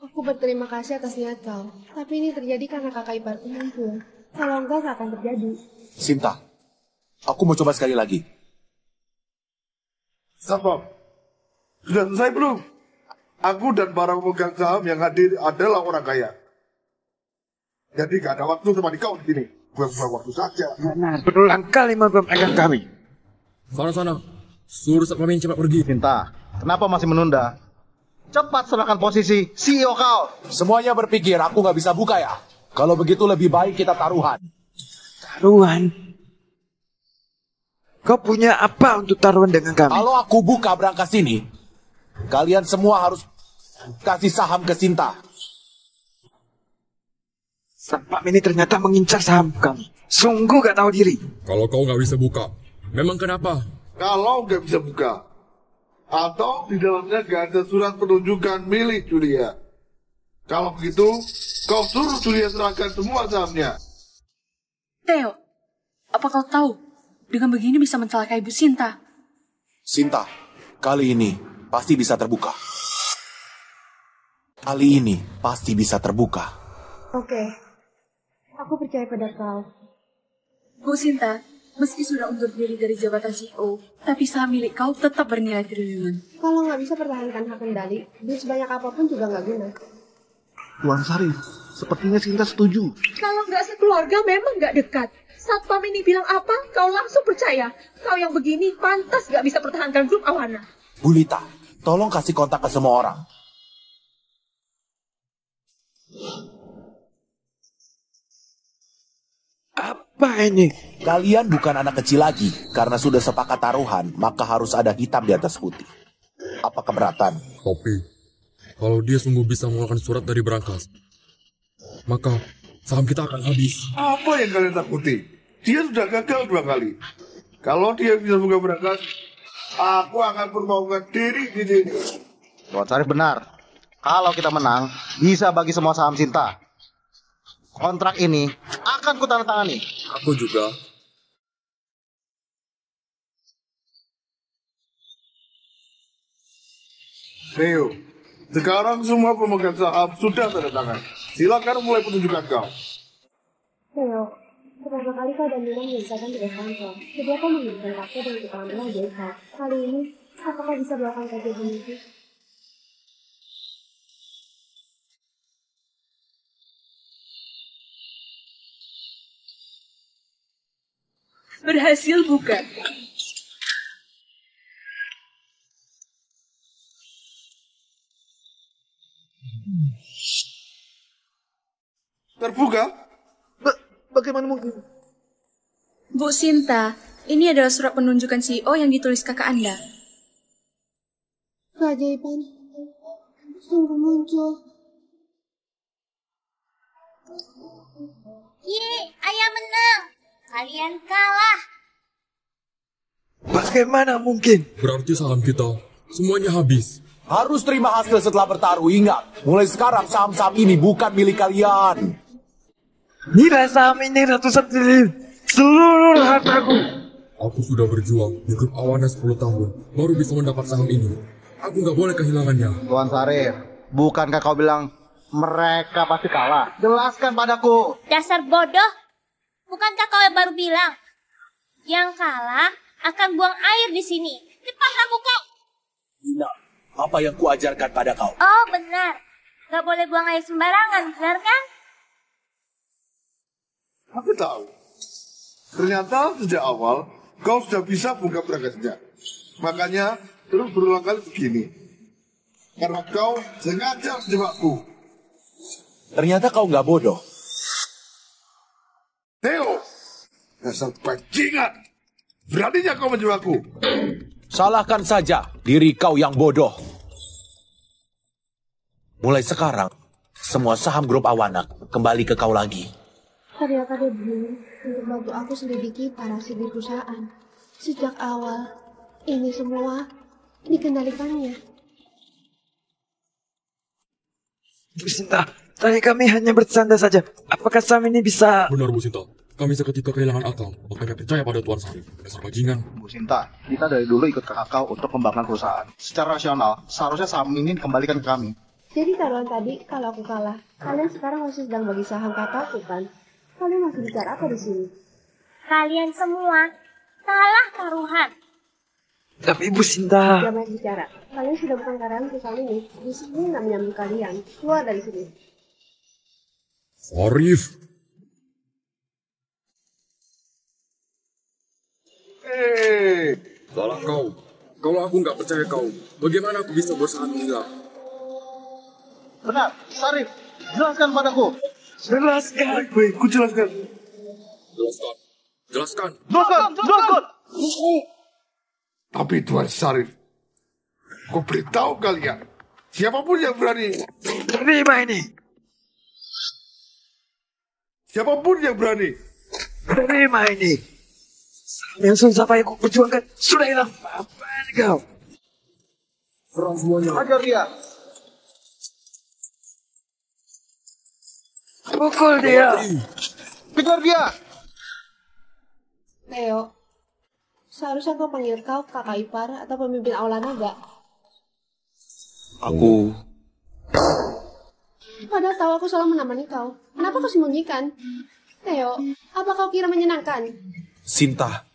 aku berterima kasih atas niat kau. Tapi ini terjadi karena kakak iparku muncul. Kalau enggak, gak akan terjadi. Sinta, aku mau coba sekali lagi. Siapa? Sudah selesai belum? Aku dan para pemegang saham yang hadir adalah orang kaya. Jadi gak ada waktu sama di kau di sini. Buang-buang waktu saja. Benar, berulang kali memegang kami. Sana-sana, suruh Satpamin cepat pergi. Cinta, kenapa masih menunda? Cepat serahkan posisi CEO kau. Semuanya berpikir aku nggak bisa buka ya. Kalau begitu lebih baik kita taruhan. Taruhan? Kau punya apa untuk taruhan dengan kami? Kalau aku buka berangkas ini, kalian semua harus kasih saham ke Sinta. Sampak ini ternyata mengincar saham kami. Sungguh gak tahu diri. Kalau kau nggak bisa buka, memang kenapa? Kalau nggak bisa buka. Atau di dalamnya gak ada surat penunjukan milik Julia. Kalau begitu, kau suruh Julia serahkan semua sahamnya. Theo, apa kau tahu? Dengan begini bisa mencelakai Ibu Sinta. Sinta, kali ini pasti bisa terbuka. Kali ini pasti bisa terbuka. Oke, aku percaya pada kau. Bu Sinta, meski sudah undur diri dari jabatan CEO, tapi saham milik kau tetap bernilai triliunan. Kalau nggak bisa pertahankan hak kendali, duit sebanyak apa pun juga nggak guna. Tuan Sarif, sepertinya Sinta setuju. Kalau nggak sekeluarga memang nggak dekat. Satpam ini bilang apa, kau langsung percaya. Kau yang begini pantas nggak bisa pertahankan grup Awana. Bulita, tolong kasih kontak ke semua orang. Apa ini? Kalian bukan anak kecil lagi. Karena sudah sepakat taruhan, maka harus ada hitam di atas putih. Apa keberatan? Tapi, kalau dia sungguh bisa mengeluarkan surat dari berangkas, maka saham kita akan habis. Apa yang kalian takuti? Dia sudah gagal dua kali. Kalau dia bisa buka berangkas, aku akan bermaukan diri di sini. Tuan Sarif benar. Kalau kita menang, bisa bagi semua saham Sinta. Kontrak ini akan kutandatangani. Aku juga. Theo, sekarang semua pemegang saham sudah tanda tangan. Silakan mulai penunjukan kau. Theo, pertama kali kau dan Mira menyelesaikan tugas kantor. Kedua kau mengirimkan kakek dan kita ambil JK. Kali ini, apakah bisa melakukan kejadian itu? Berhasil bukan? Terbuka? bagaimana mungkin? Bu Sinta, ini adalah surat penunjukan CEO yang ditulis kakak Anda. Keajaiban. Sungguh muncul. Ye, ayah menang. Kalian kalah. Bagaimana mungkin? Berarti saham kita semuanya habis. Harus terima hasil setelah bertaruh. Ingat, mulai sekarang saham-saham ini bukan milik kalian. Nilai saham ini ratusan triliun. Seluruh hartaku. Aku sudah berjuang di grup Awana 10 tahun, baru bisa mendapat saham ini. Aku nggak boleh kehilangannya. Tuan Sarif, bukankah kau bilang mereka pasti kalah? Jelaskan padaku. Dasar bodoh. Bukankah kau yang baru bilang? Yang kalah akan buang air di sini. Cepat aku kau. Nina, apa yang kuajarkan pada kau? Oh benar. Gak boleh buang air sembarangan, benar kan? Aku tahu. Ternyata sejak awal kau sudah bisa buka berangkasnya. Makanya terus berulang kali begini. Karena kau sengaja menjebakku. Ternyata kau nggak bodoh. Theo, dasar bajingan. Beraninya kau menjebakku. Salahkan saja diri kau yang bodoh. Mulai sekarang, semua saham grup Awanak kembali ke kau lagi. Ternyata dia begini untuk bantu aku selidiki parasit di perusahaan. Sejak awal, ini semua dikendalikannya. Bu Sinta, tadi kami hanya bercanda saja. Apakah Sam ini bisa... Benar Bu Sinta, kami seketika kehilangan akal, makanya percaya pada Tuan Sarif. Dasar bajingan. Bu Sinta, kita dari dulu ikut kakak kau untuk membangun perusahaan. Secara rasional, seharusnya saham ini dikembalikan ke kami. Jadi taruhan tadi, kalau aku kalah, kalian sekarang masih sedang bagi saham kakakku kan? Kalian masih bicara apa di sini? Kalian semua kalah taruhan. Tapi Bu Sinta... Jangan bicara. Kalian sudah bukan karyawan perusahaan ini. Di sini nggak menyambut kalian. Keluar dari sini. Sarif, Hei, salah kau. Kalau aku nggak percaya kau, bagaimana aku bisa berusaha hilang? Benar, Sarif. Jelaskan padaku. Jelaskan. baik, ku jelaskan. Jelaskan. Jelaskan. Jelaskan, jelaskan. Tapi Tuan Sarif, ku beritahu kalian, siapa pun yang berani, Terima ini. siapa pun yang berani, Terima ini. Yang susah payah ku perjuangkan sudah hilang. Apa ini kau? Serang semuanya. Ajar dia. Pukul dia. Kejar dia. Theo, seharusnya kau panggil kau kakak ipar atau pemimpin aula naga. Aku Padahal tahu aku selalu menemani kau. Kenapa kau sembunyikan? Theo, apa kau kira menyenangkan? Sinta.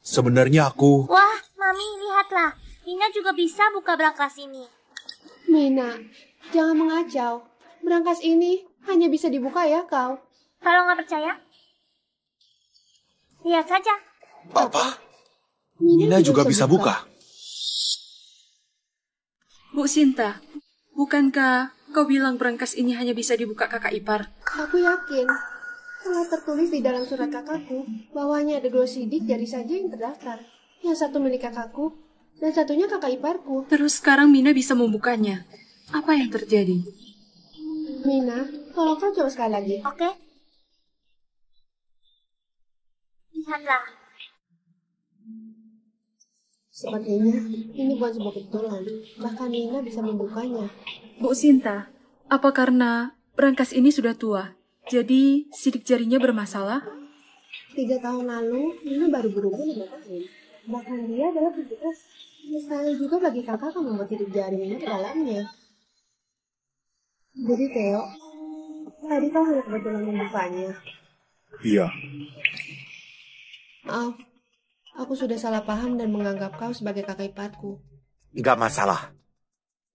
Sebenarnya aku Wah, Mami, lihatlah. Nina juga bisa buka berangkas ini. Mina, jangan mengacau. Berangkas ini hanya bisa dibuka ya kau. Kalau nggak percaya, lihat saja. Apa? Nina juga bisa buka. Bu Sinta, bukankah kau bilang berangkas ini hanya bisa dibuka kakak ipar? Aku yakin. Telah tertulis di dalam surat kakakku bahwa hanya ada dua sidik jari saja yang terdaftar. Yang satu milik kakakku dan satunya kakak iparku. Terus sekarang Mina bisa membukanya. Apa yang terjadi? Mina, tolong kau coba sekali lagi. Oke? Lihatlah. Sepertinya ini bukan sebuah kebetulan. Bahkan Mina bisa membukanya. Bu Sinta, apa karena berangkas ini sudah tua? Jadi sidik jarinya bermasalah? Tiga tahun lalu, Nina baru berumur lima tahun. Bahkan dia adalah petugas. Mustahil juga bagi kakak akan membuat sidik jari Nina ke dalamnya. Jadi Theo, tadi kau hanya kebetulan membukanya. Iya. Maaf, aku sudah salah paham dan menganggap kau sebagai kakak iparku. Nggak masalah.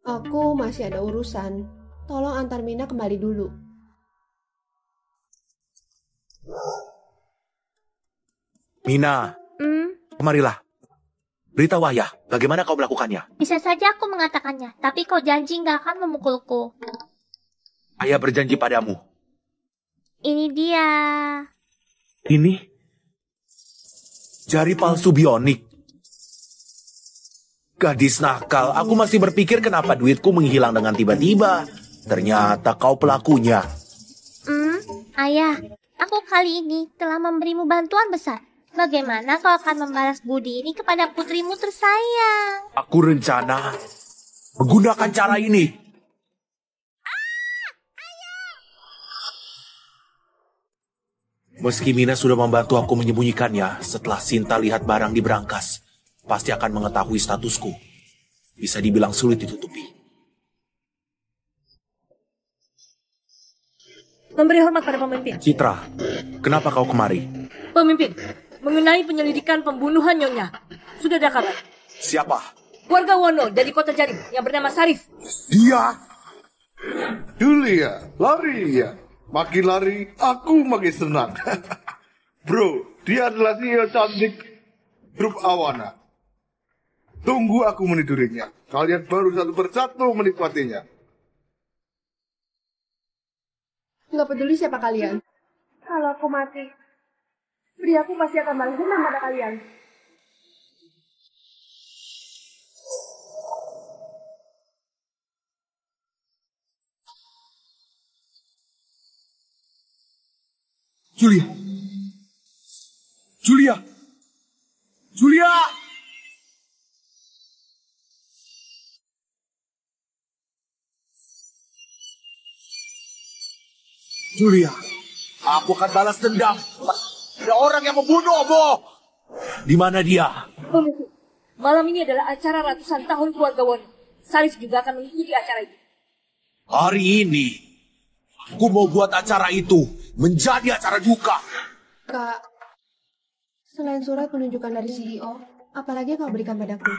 Aku masih ada urusan. Tolong antar Mina kembali dulu. Mina, Hmm, kemarilah. Beritahu ayah, bagaimana kau melakukannya? bisa saja aku mengatakannya, tapi kau janji nggak akan memukulku. Ayah berjanji padamu. Ini dia. Ini jari palsu bionik. Gadis nakal, aku masih berpikir kenapa duitku menghilang dengan tiba-tiba. Ternyata kau pelakunya. Hmm, ayah, aku kali ini telah memberimu bantuan besar. Bagaimana kau akan membalas budi ini kepada putrimu tersayang? Aku rencana menggunakan cara ini. Meski Mina sudah membantu aku menyembunyikannya, setelah Sinta lihat barang di berangkas, pasti akan mengetahui statusku. Bisa dibilang sulit ditutupi. Memberi hormat pada pemimpin. Citra, kenapa kau kemari? Pemimpin, mengenai penyelidikan pembunuhan Nyonya. Sudah ada kabar. Siapa? Warga Wono dari kota Jaring yang bernama Sarif. Dia. Julia, lari ya. Makin lari, aku makin senang. Bro, dia adalah CEO cantik grup Awana. Tunggu aku menidurinya. Kalian baru satu persatu menikmatinya. Nggak peduli siapa kalian. Kalau aku mati, beri aku pasti akan balas dendam pada kalian. Julia. Julia. Julia. Julia, aku akan balas dendam. Ada orang yang membunuh Obo. Di mana dia? Pemimpin, malam ini adalah acara ratusan tahun keluarga Wono. Sarif juga akan mengikuti acara itu. Hari ini, aku mau buat acara itu menjadi acara duka. Kak, selain surat penunjukan dari CEO, apalagi yang kau berikan padaku?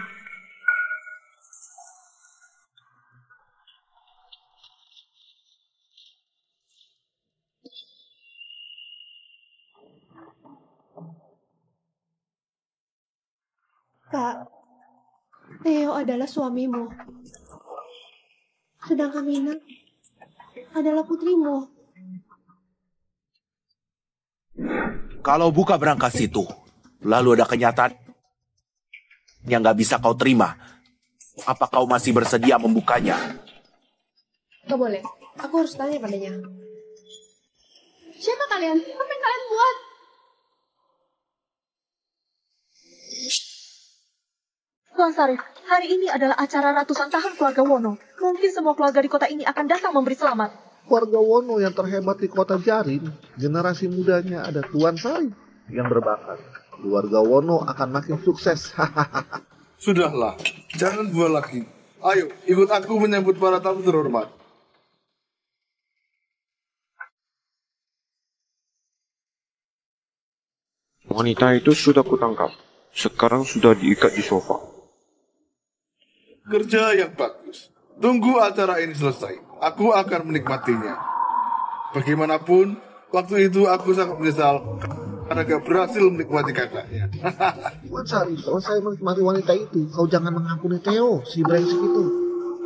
Kak, Theo adalah suamimu. Sedangkan Mina adalah putrimu. Kalau buka berangkas itu, lalu ada kenyataan yang nggak bisa kau terima, apa kau masih bersedia membukanya? Gak boleh. Aku harus tanya padanya. Siapa kalian? Apa yang kalian buat? Tuan Sarif, hari ini adalah acara ratusan tahun keluarga Wono. Mungkin semua keluarga di kota ini akan datang memberi selamat. Warga Wono yang terhebat di kota Jarin, generasi mudanya ada Tuan Sarif yang berbakat. Keluarga Wono akan makin sukses. Sudahlah, jangan buat lagi. Ayo, ikut aku menyambut para tamu terhormat. Wanita itu sudah kutangkap. Sekarang sudah diikat di sofa. Kerja yang bagus. Tunggu acara ini selesai. Aku akan menikmatinya. Bagaimanapun, waktu itu aku sangat menyesal karena gak berhasil menikmati kakaknya. Tuan Sarif, kalau saya menikmati wanita itu, kau jangan mengampuni Theo, si brengsek itu.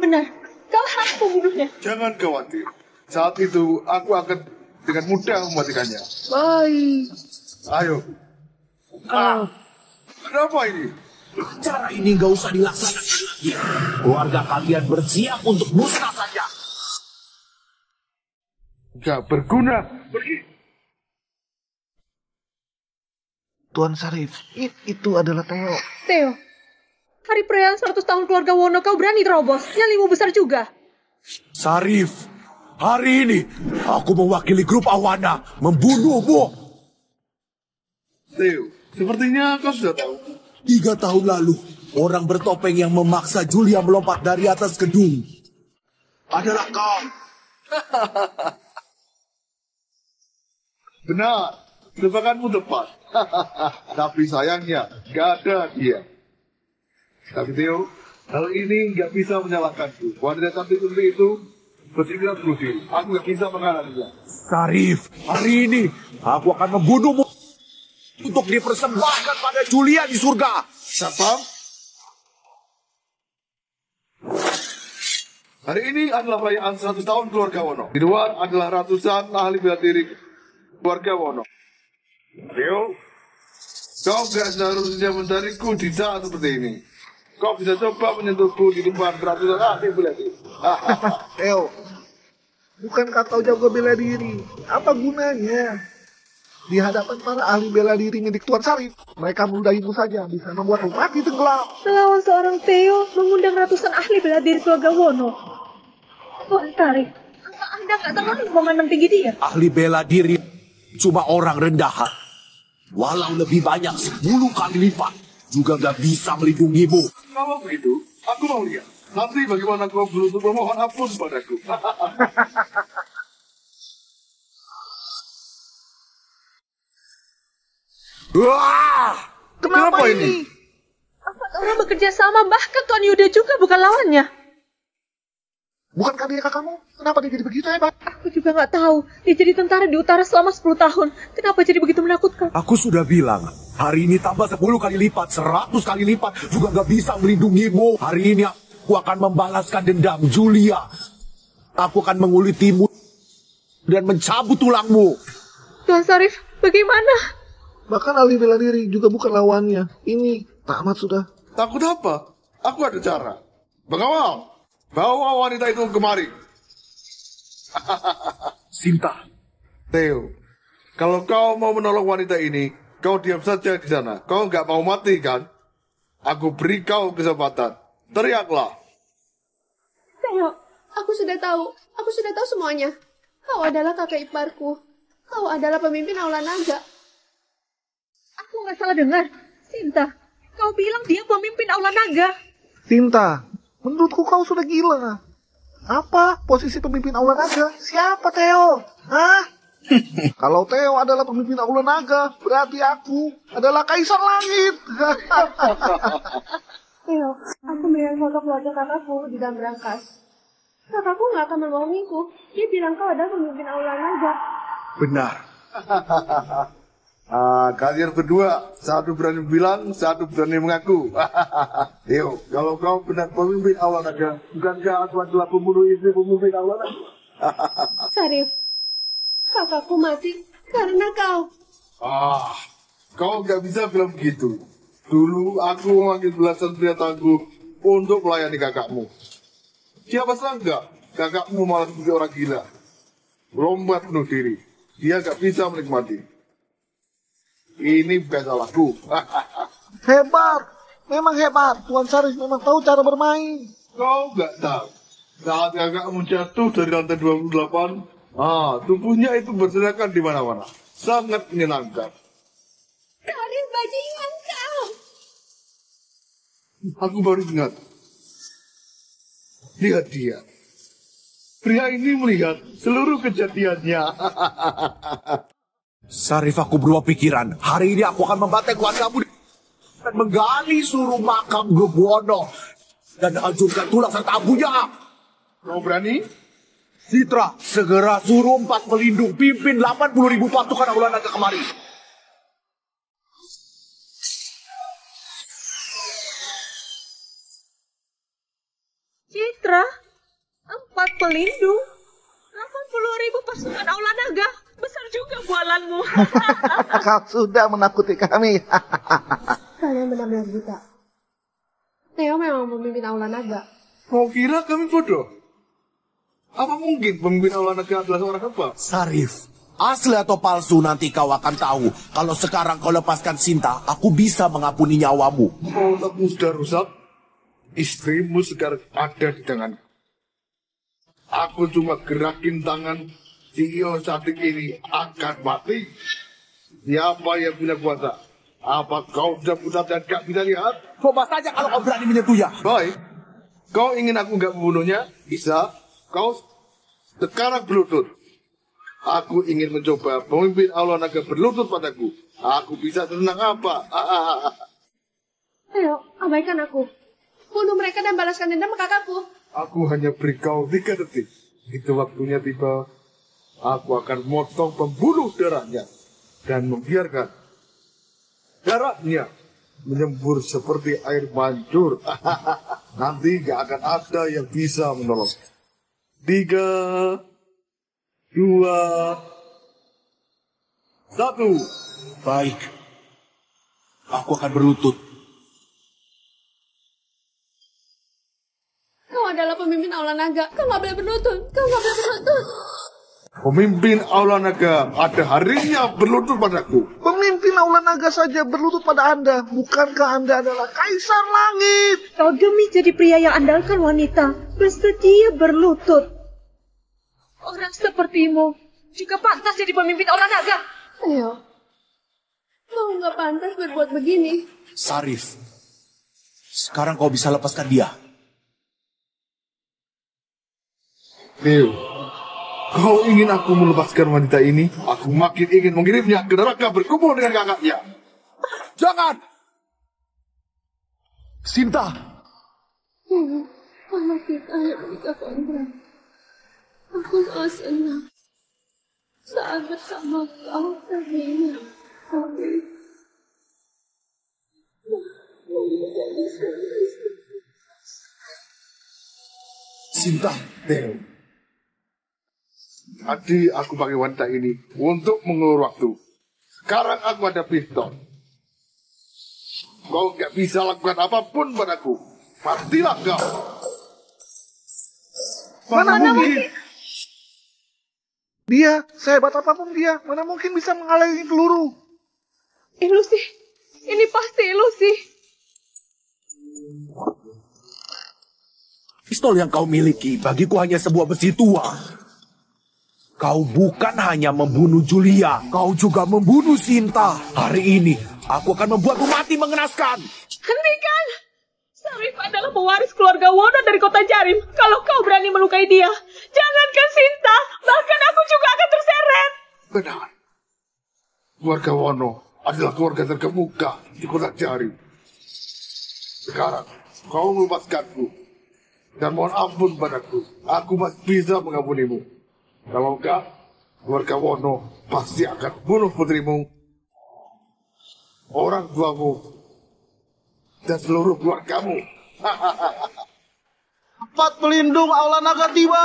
Benar, kau harus membunuhnya. Jangan khawatir. Saat itu aku akan dengan mudah mematikannya. Baik. Ayo. Ah, kenapa ini? Acara ini nggak usah dilaksanakan lagi. Keluarga kalian bersiap untuk musnah saja. Gak berguna. Pergi. Tuan Sarif, it, itu adalah Theo. Theo, hari perayaan 100 tahun keluarga Wono kau berani terobos. Nyalimu besar juga. Sarif, hari ini aku mewakili grup Awana membunuhmu. Theo, sepertinya kau sudah tahu. Tiga tahun lalu, orang bertopeng yang memaksa Julia melompat dari atas gedung adalah kau. Benar, tebakanmu tepat. Tapi sayangnya, gak ada dia. Tapi Theo, hal ini nggak bisa menyalahkanku. Wanita cantik seperti itu bersikap bunuh diri. Aku nggak bisa mengalahkannya. Sarif, hari ini aku akan membunuhmu untuk dipersembahkan pada Julia di surga. Siapa? Hari ini adalah perayaan 100 tahun keluarga Wono. Di luar adalah ratusan ahli bela diri keluarga Wono. Theo, kau gak seharusnya mencariku di saat seperti ini. Kau bisa coba menyentuhku di depan ratusan ahli bela diri. Theo, bukankah kau jago bela diri? Apa gunanya? Di hadapan para ahli bela diri milik Tuan Sarif, mereka meludahimu saja bisa membuatmu mati tenggelam. Melawan seorang Theo mengundang ratusan ahli bela diri keluarga Wono. Tuan Sarif, apa Anda nggak terlalu memandang tinggi dia? Ahli bela diri cuma orang rendah hati. Walau lebih banyak 10 kali lipat, juga gak bisa melindungimu. Kalau begitu, aku mau lihat. Nanti bagaimana kau beruntung memohon ampun padaku. Wah! Kenapa, ini? Empat orang bekerja sama, bahkan Tuan Yuda juga bukan lawannya. Bukankah dia kakakmu? Kenapa dia jadi begitu hebat? Aku juga nggak tahu. Dia jadi tentara di utara selama 10 tahun. Kenapa jadi begitu menakutkan? Aku sudah bilang, hari ini tambah 10 kali lipat, 100 kali lipat, juga gak bisa melindungimu. Hari ini aku akan membalaskan dendam Julia. Aku akan mengulitimu dan mencabut tulangmu. Tuan Sarif, bagaimana? Bahkan ahli bela diri juga bukan lawannya. Ini tamat sudah. Takut apa? Aku ada cara. Pengawal, bawa wanita itu kemari. Sinta. Theo, kalau kau mau menolong wanita ini, kau diam saja di sana. Kau nggak mau mati kan? Aku beri kau kesempatan. Teriaklah. Theo, aku sudah tahu. Aku sudah tahu semuanya. Kau adalah kakak iparku. Kau adalah pemimpin Aula Naga. Aku nggak salah dengar. Sinta, kau bilang dia pemimpin Aula Naga. Sinta, menurutku kau sudah gila. Apa posisi pemimpin Aula Naga? Siapa Theo? Hah? Kalau Theo adalah pemimpin Aula Naga, berarti aku adalah Kaisar Langit. Theo, aku melihat foto keluarga kakakku di dalam berangkas. Kakakku nggak akan membohongiku. Dia bilang kau adalah pemimpin Aula Naga. Benar. Ah, kalian berdua, satu berani bilang, satu berani mengaku. Yo, kalau kau benar pemimpin Allah Naga, bukankah aku adalah pembunuh istri pemimpin Allah Naga? Sarif, kakakku mati karena kau. ah, kau nggak bisa bilang begitu. Dulu aku memanggil belasan pria tangguh untuk melayani kakakmu. Siapa sangka kakakmu malah seperti orang gila. Lombat penuh diri. Dia nggak bisa menikmati. Ini bukan salahku. hebat, memang hebat. Tuan Sarif memang tahu cara bermain. Kau nggak tahu. Saat kakakmu jatuh dari lantai 28, ah, tubuhnya itu berserakan di mana-mana. Sangat menyenangkan. Sarif bajingan kau. Aku baru ingat. Lihat dia. Pria ini melihat seluruh kejadiannya. Sarif aku berubah pikiran. Hari ini aku akan membantai keluargamu dan menggali seluruh makam Gebwono dan hancurkan tulang serta abunya. Kau berani? Citra, segera suruh empat pelindung pimpin 80 ribu pasukan Aula Naga kemari. Citra, empat pelindung, 80 ribu pasukan Aula Naga. Besar juga bualanmu. Kau sudah menakuti kami. Kalian benar-benar buta. Theo memang pemimpin Aula Naga. Kau kira kami bodoh? Apa mungkin pemimpin Aula Naga adalah seorang hamba? Sarif, asli atau palsu nanti kau akan tahu. Kalau sekarang kau lepaskan Sinta, aku bisa mengampuni nyawamu. Kalau otakmu sudah rusak, istrimu sekarang ada di tangan. Aku cuma gerakin tangan, CEO satik ini akan mati. Siapa yang punya kuasa? Apa kau sudah buta dan gak bisa lihat? Coba saja kalau kau berani menyentuhnya. Baik. Kau ingin aku gak membunuhnya? Bisa. Kau sekarang berlutut. Aku ingin mencoba pemimpin Allah Naga berlutut padaku. Aku bisa senang apa? Theo, abaikan aku. Bunuh mereka dan balaskan dendam ke kakakku. Aku hanya beri kau tiga detik. Itu waktunya tiba. Aku akan motong pembuluh darahnya. Dan membiarkan darahnya menyembur seperti air mancur. Nanti gak akan ada yang bisa menolong. Tiga, dua, satu. Baik. Aku akan berlutut. Kau adalah pemimpin Aula Naga. Kau nggak boleh berlutut. Kau nggak boleh berlutut. Pemimpin Aula Naga ada harinya berlutut padaku. Pemimpin Aula Naga saja berlutut pada Anda. Bukankah Anda adalah Kaisar Langit? Kau demi jadi pria yang andalkan wanita, bersedia berlutut. Orang sepertimu juga pantas jadi pemimpin Aula Naga. Ayo, kau nggak pantas berbuat begini. Sarif, sekarang kau bisa lepaskan dia. Theo, kau ingin aku melepaskan wanita ini? Aku makin ingin mengirimnya ke neraka berkumpul dengan kakaknya. Jangan! Sinta, aku senang saat bersama kau Sabina. Tapi. Sinta, Theo. Tadi aku pakai wanita ini untuk mengulur waktu. Sekarang aku ada pistol. Kau nggak bisa lakukan apa pun padaku. Matilah kau. Mana, mungkin? Dia, sehebat apa pun dia, mana mungkin bisa menghalangi peluru? Ilusi, ini pasti ilusi. pistol yang kau miliki bagiku hanya sebuah besi tua. Kau bukan hanya membunuh Julia, kau juga membunuh Sinta. Hari ini, aku akan membuatmu mati mengenaskan. Hentikan! Sarif adalah pewaris keluarga Wono dari kota Jarim. Kalau kau berani melukai dia, jangankan Sinta, bahkan aku juga akan terseret. Benar. Keluarga Wono adalah keluarga terkemuka di kota Jari. Sekarang, kau melepaskanku. Dan mohon ampun padaku. Aku masih bisa mengampunimu. Kalau enggak, keluarga Wono pasti akan bunuh putrimu. Orang tuamu. Dan seluruh keluargamu. Empat pelindung aula naga tiba.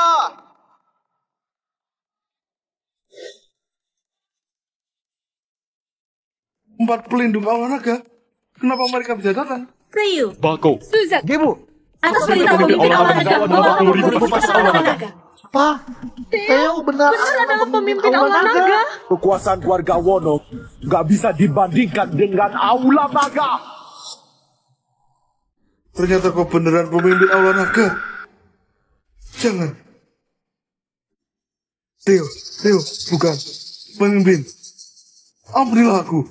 Empat pelindung aula naga? Kenapa mereka bisa datang? Ryu, Bako. Suzan, Gibu. atas perintah pemimpin aula naga membawa ribu pasukan aula naga. Apa? Theo benar adalah pemimpin aula naga. Kekuasaan keluarga Wono nggak bisa dibandingkan dengan Aula Naga. Ternyata kau beneran pemimpin aula naga. Jangan. Theo, Theo, bukan. Pemimpin. Ampunilah aku.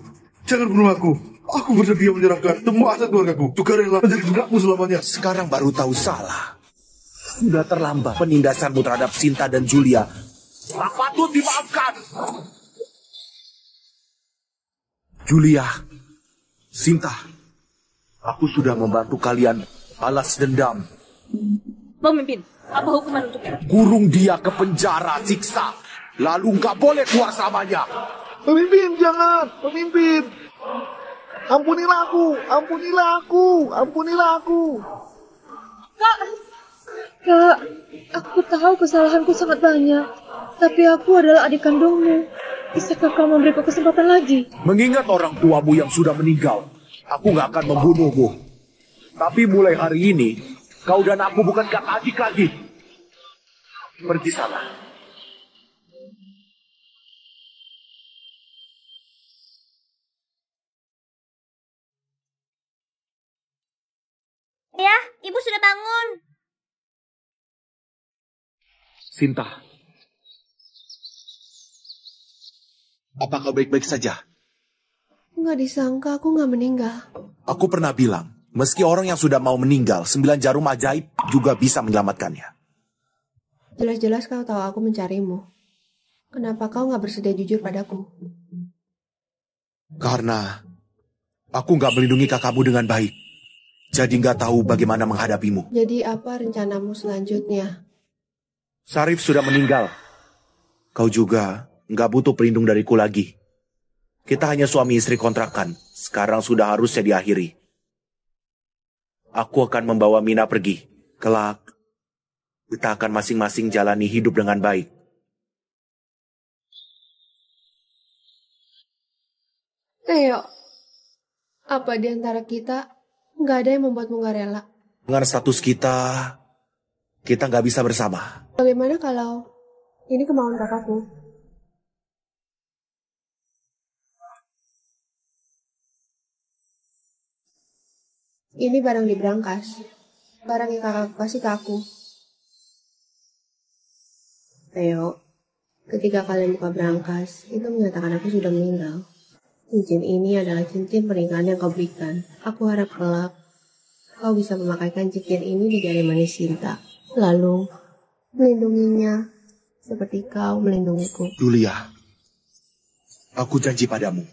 Jangan bunuh aku. Aku bersedia menyerahkan semua aset keluargaku. Juga rela menjadi budakmu selamanya. Sekarang baru tahu salah. Sudah terlambat penindasanmu terhadap Sinta dan Julia. Tak patut dimaafkan. Julia, Sinta, aku sudah membantu kalian balas dendam. Pemimpin, apa hukuman untuknya? Kurung dia ke penjara, siksa. Lalu nggak boleh keluar selamanya. Pemimpin, jangan! Pemimpin! Ampunilah aku! Ampunilah aku! Ampunilah aku! Kak, Kak, aku tahu kesalahanku sangat banyak. Tapi aku adalah adik kandungmu. Bisakah kau memberiku kesempatan lagi? Mengingat orang tuamu yang sudah meninggal, aku nggak akan membunuhmu. Tapi mulai hari ini, kau dan aku bukan kakak adik lagi. Pergi sana. Ya, ibu sudah bangun. Sinta. Apa kau baik-baik saja? Nggak disangka aku nggak meninggal. Aku pernah bilang, meski orang yang sudah mau meninggal, sembilan jarum ajaib juga bisa menyelamatkannya. Jelas-jelas kau tahu aku mencarimu. Kenapa kau nggak bersedia jujur padaku? Karena aku nggak melindungi kakakmu dengan baik. Jadi nggak tahu bagaimana menghadapimu. Jadi apa rencanamu selanjutnya? Sarif sudah meninggal. Kau juga nggak butuh pelindung dariku lagi. Kita hanya suami istri kontrakan. Sekarang sudah harusnya diakhiri. Aku akan membawa Mina pergi. Kelak, kita akan masing-masing jalani hidup dengan baik. Theo, apa di antara kita nggak ada yang membuatmu nggak rela? Dengan status kita, kita nggak bisa bersama. Bagaimana kalau ini kemauan kakakku? Ini barang di berangkas. Barang yang kakakku kasih ke aku. Theo, Ketika kalian buka berangkas, itu menyatakan aku sudah meninggal. Cincin ini adalah cincin pernikahan yang kau berikan. Aku harap kelak kau bisa memakaikan cincin ini di jari manis cinta. Lalu melindunginya seperti kau melindungiku. Julia, aku janji padamu,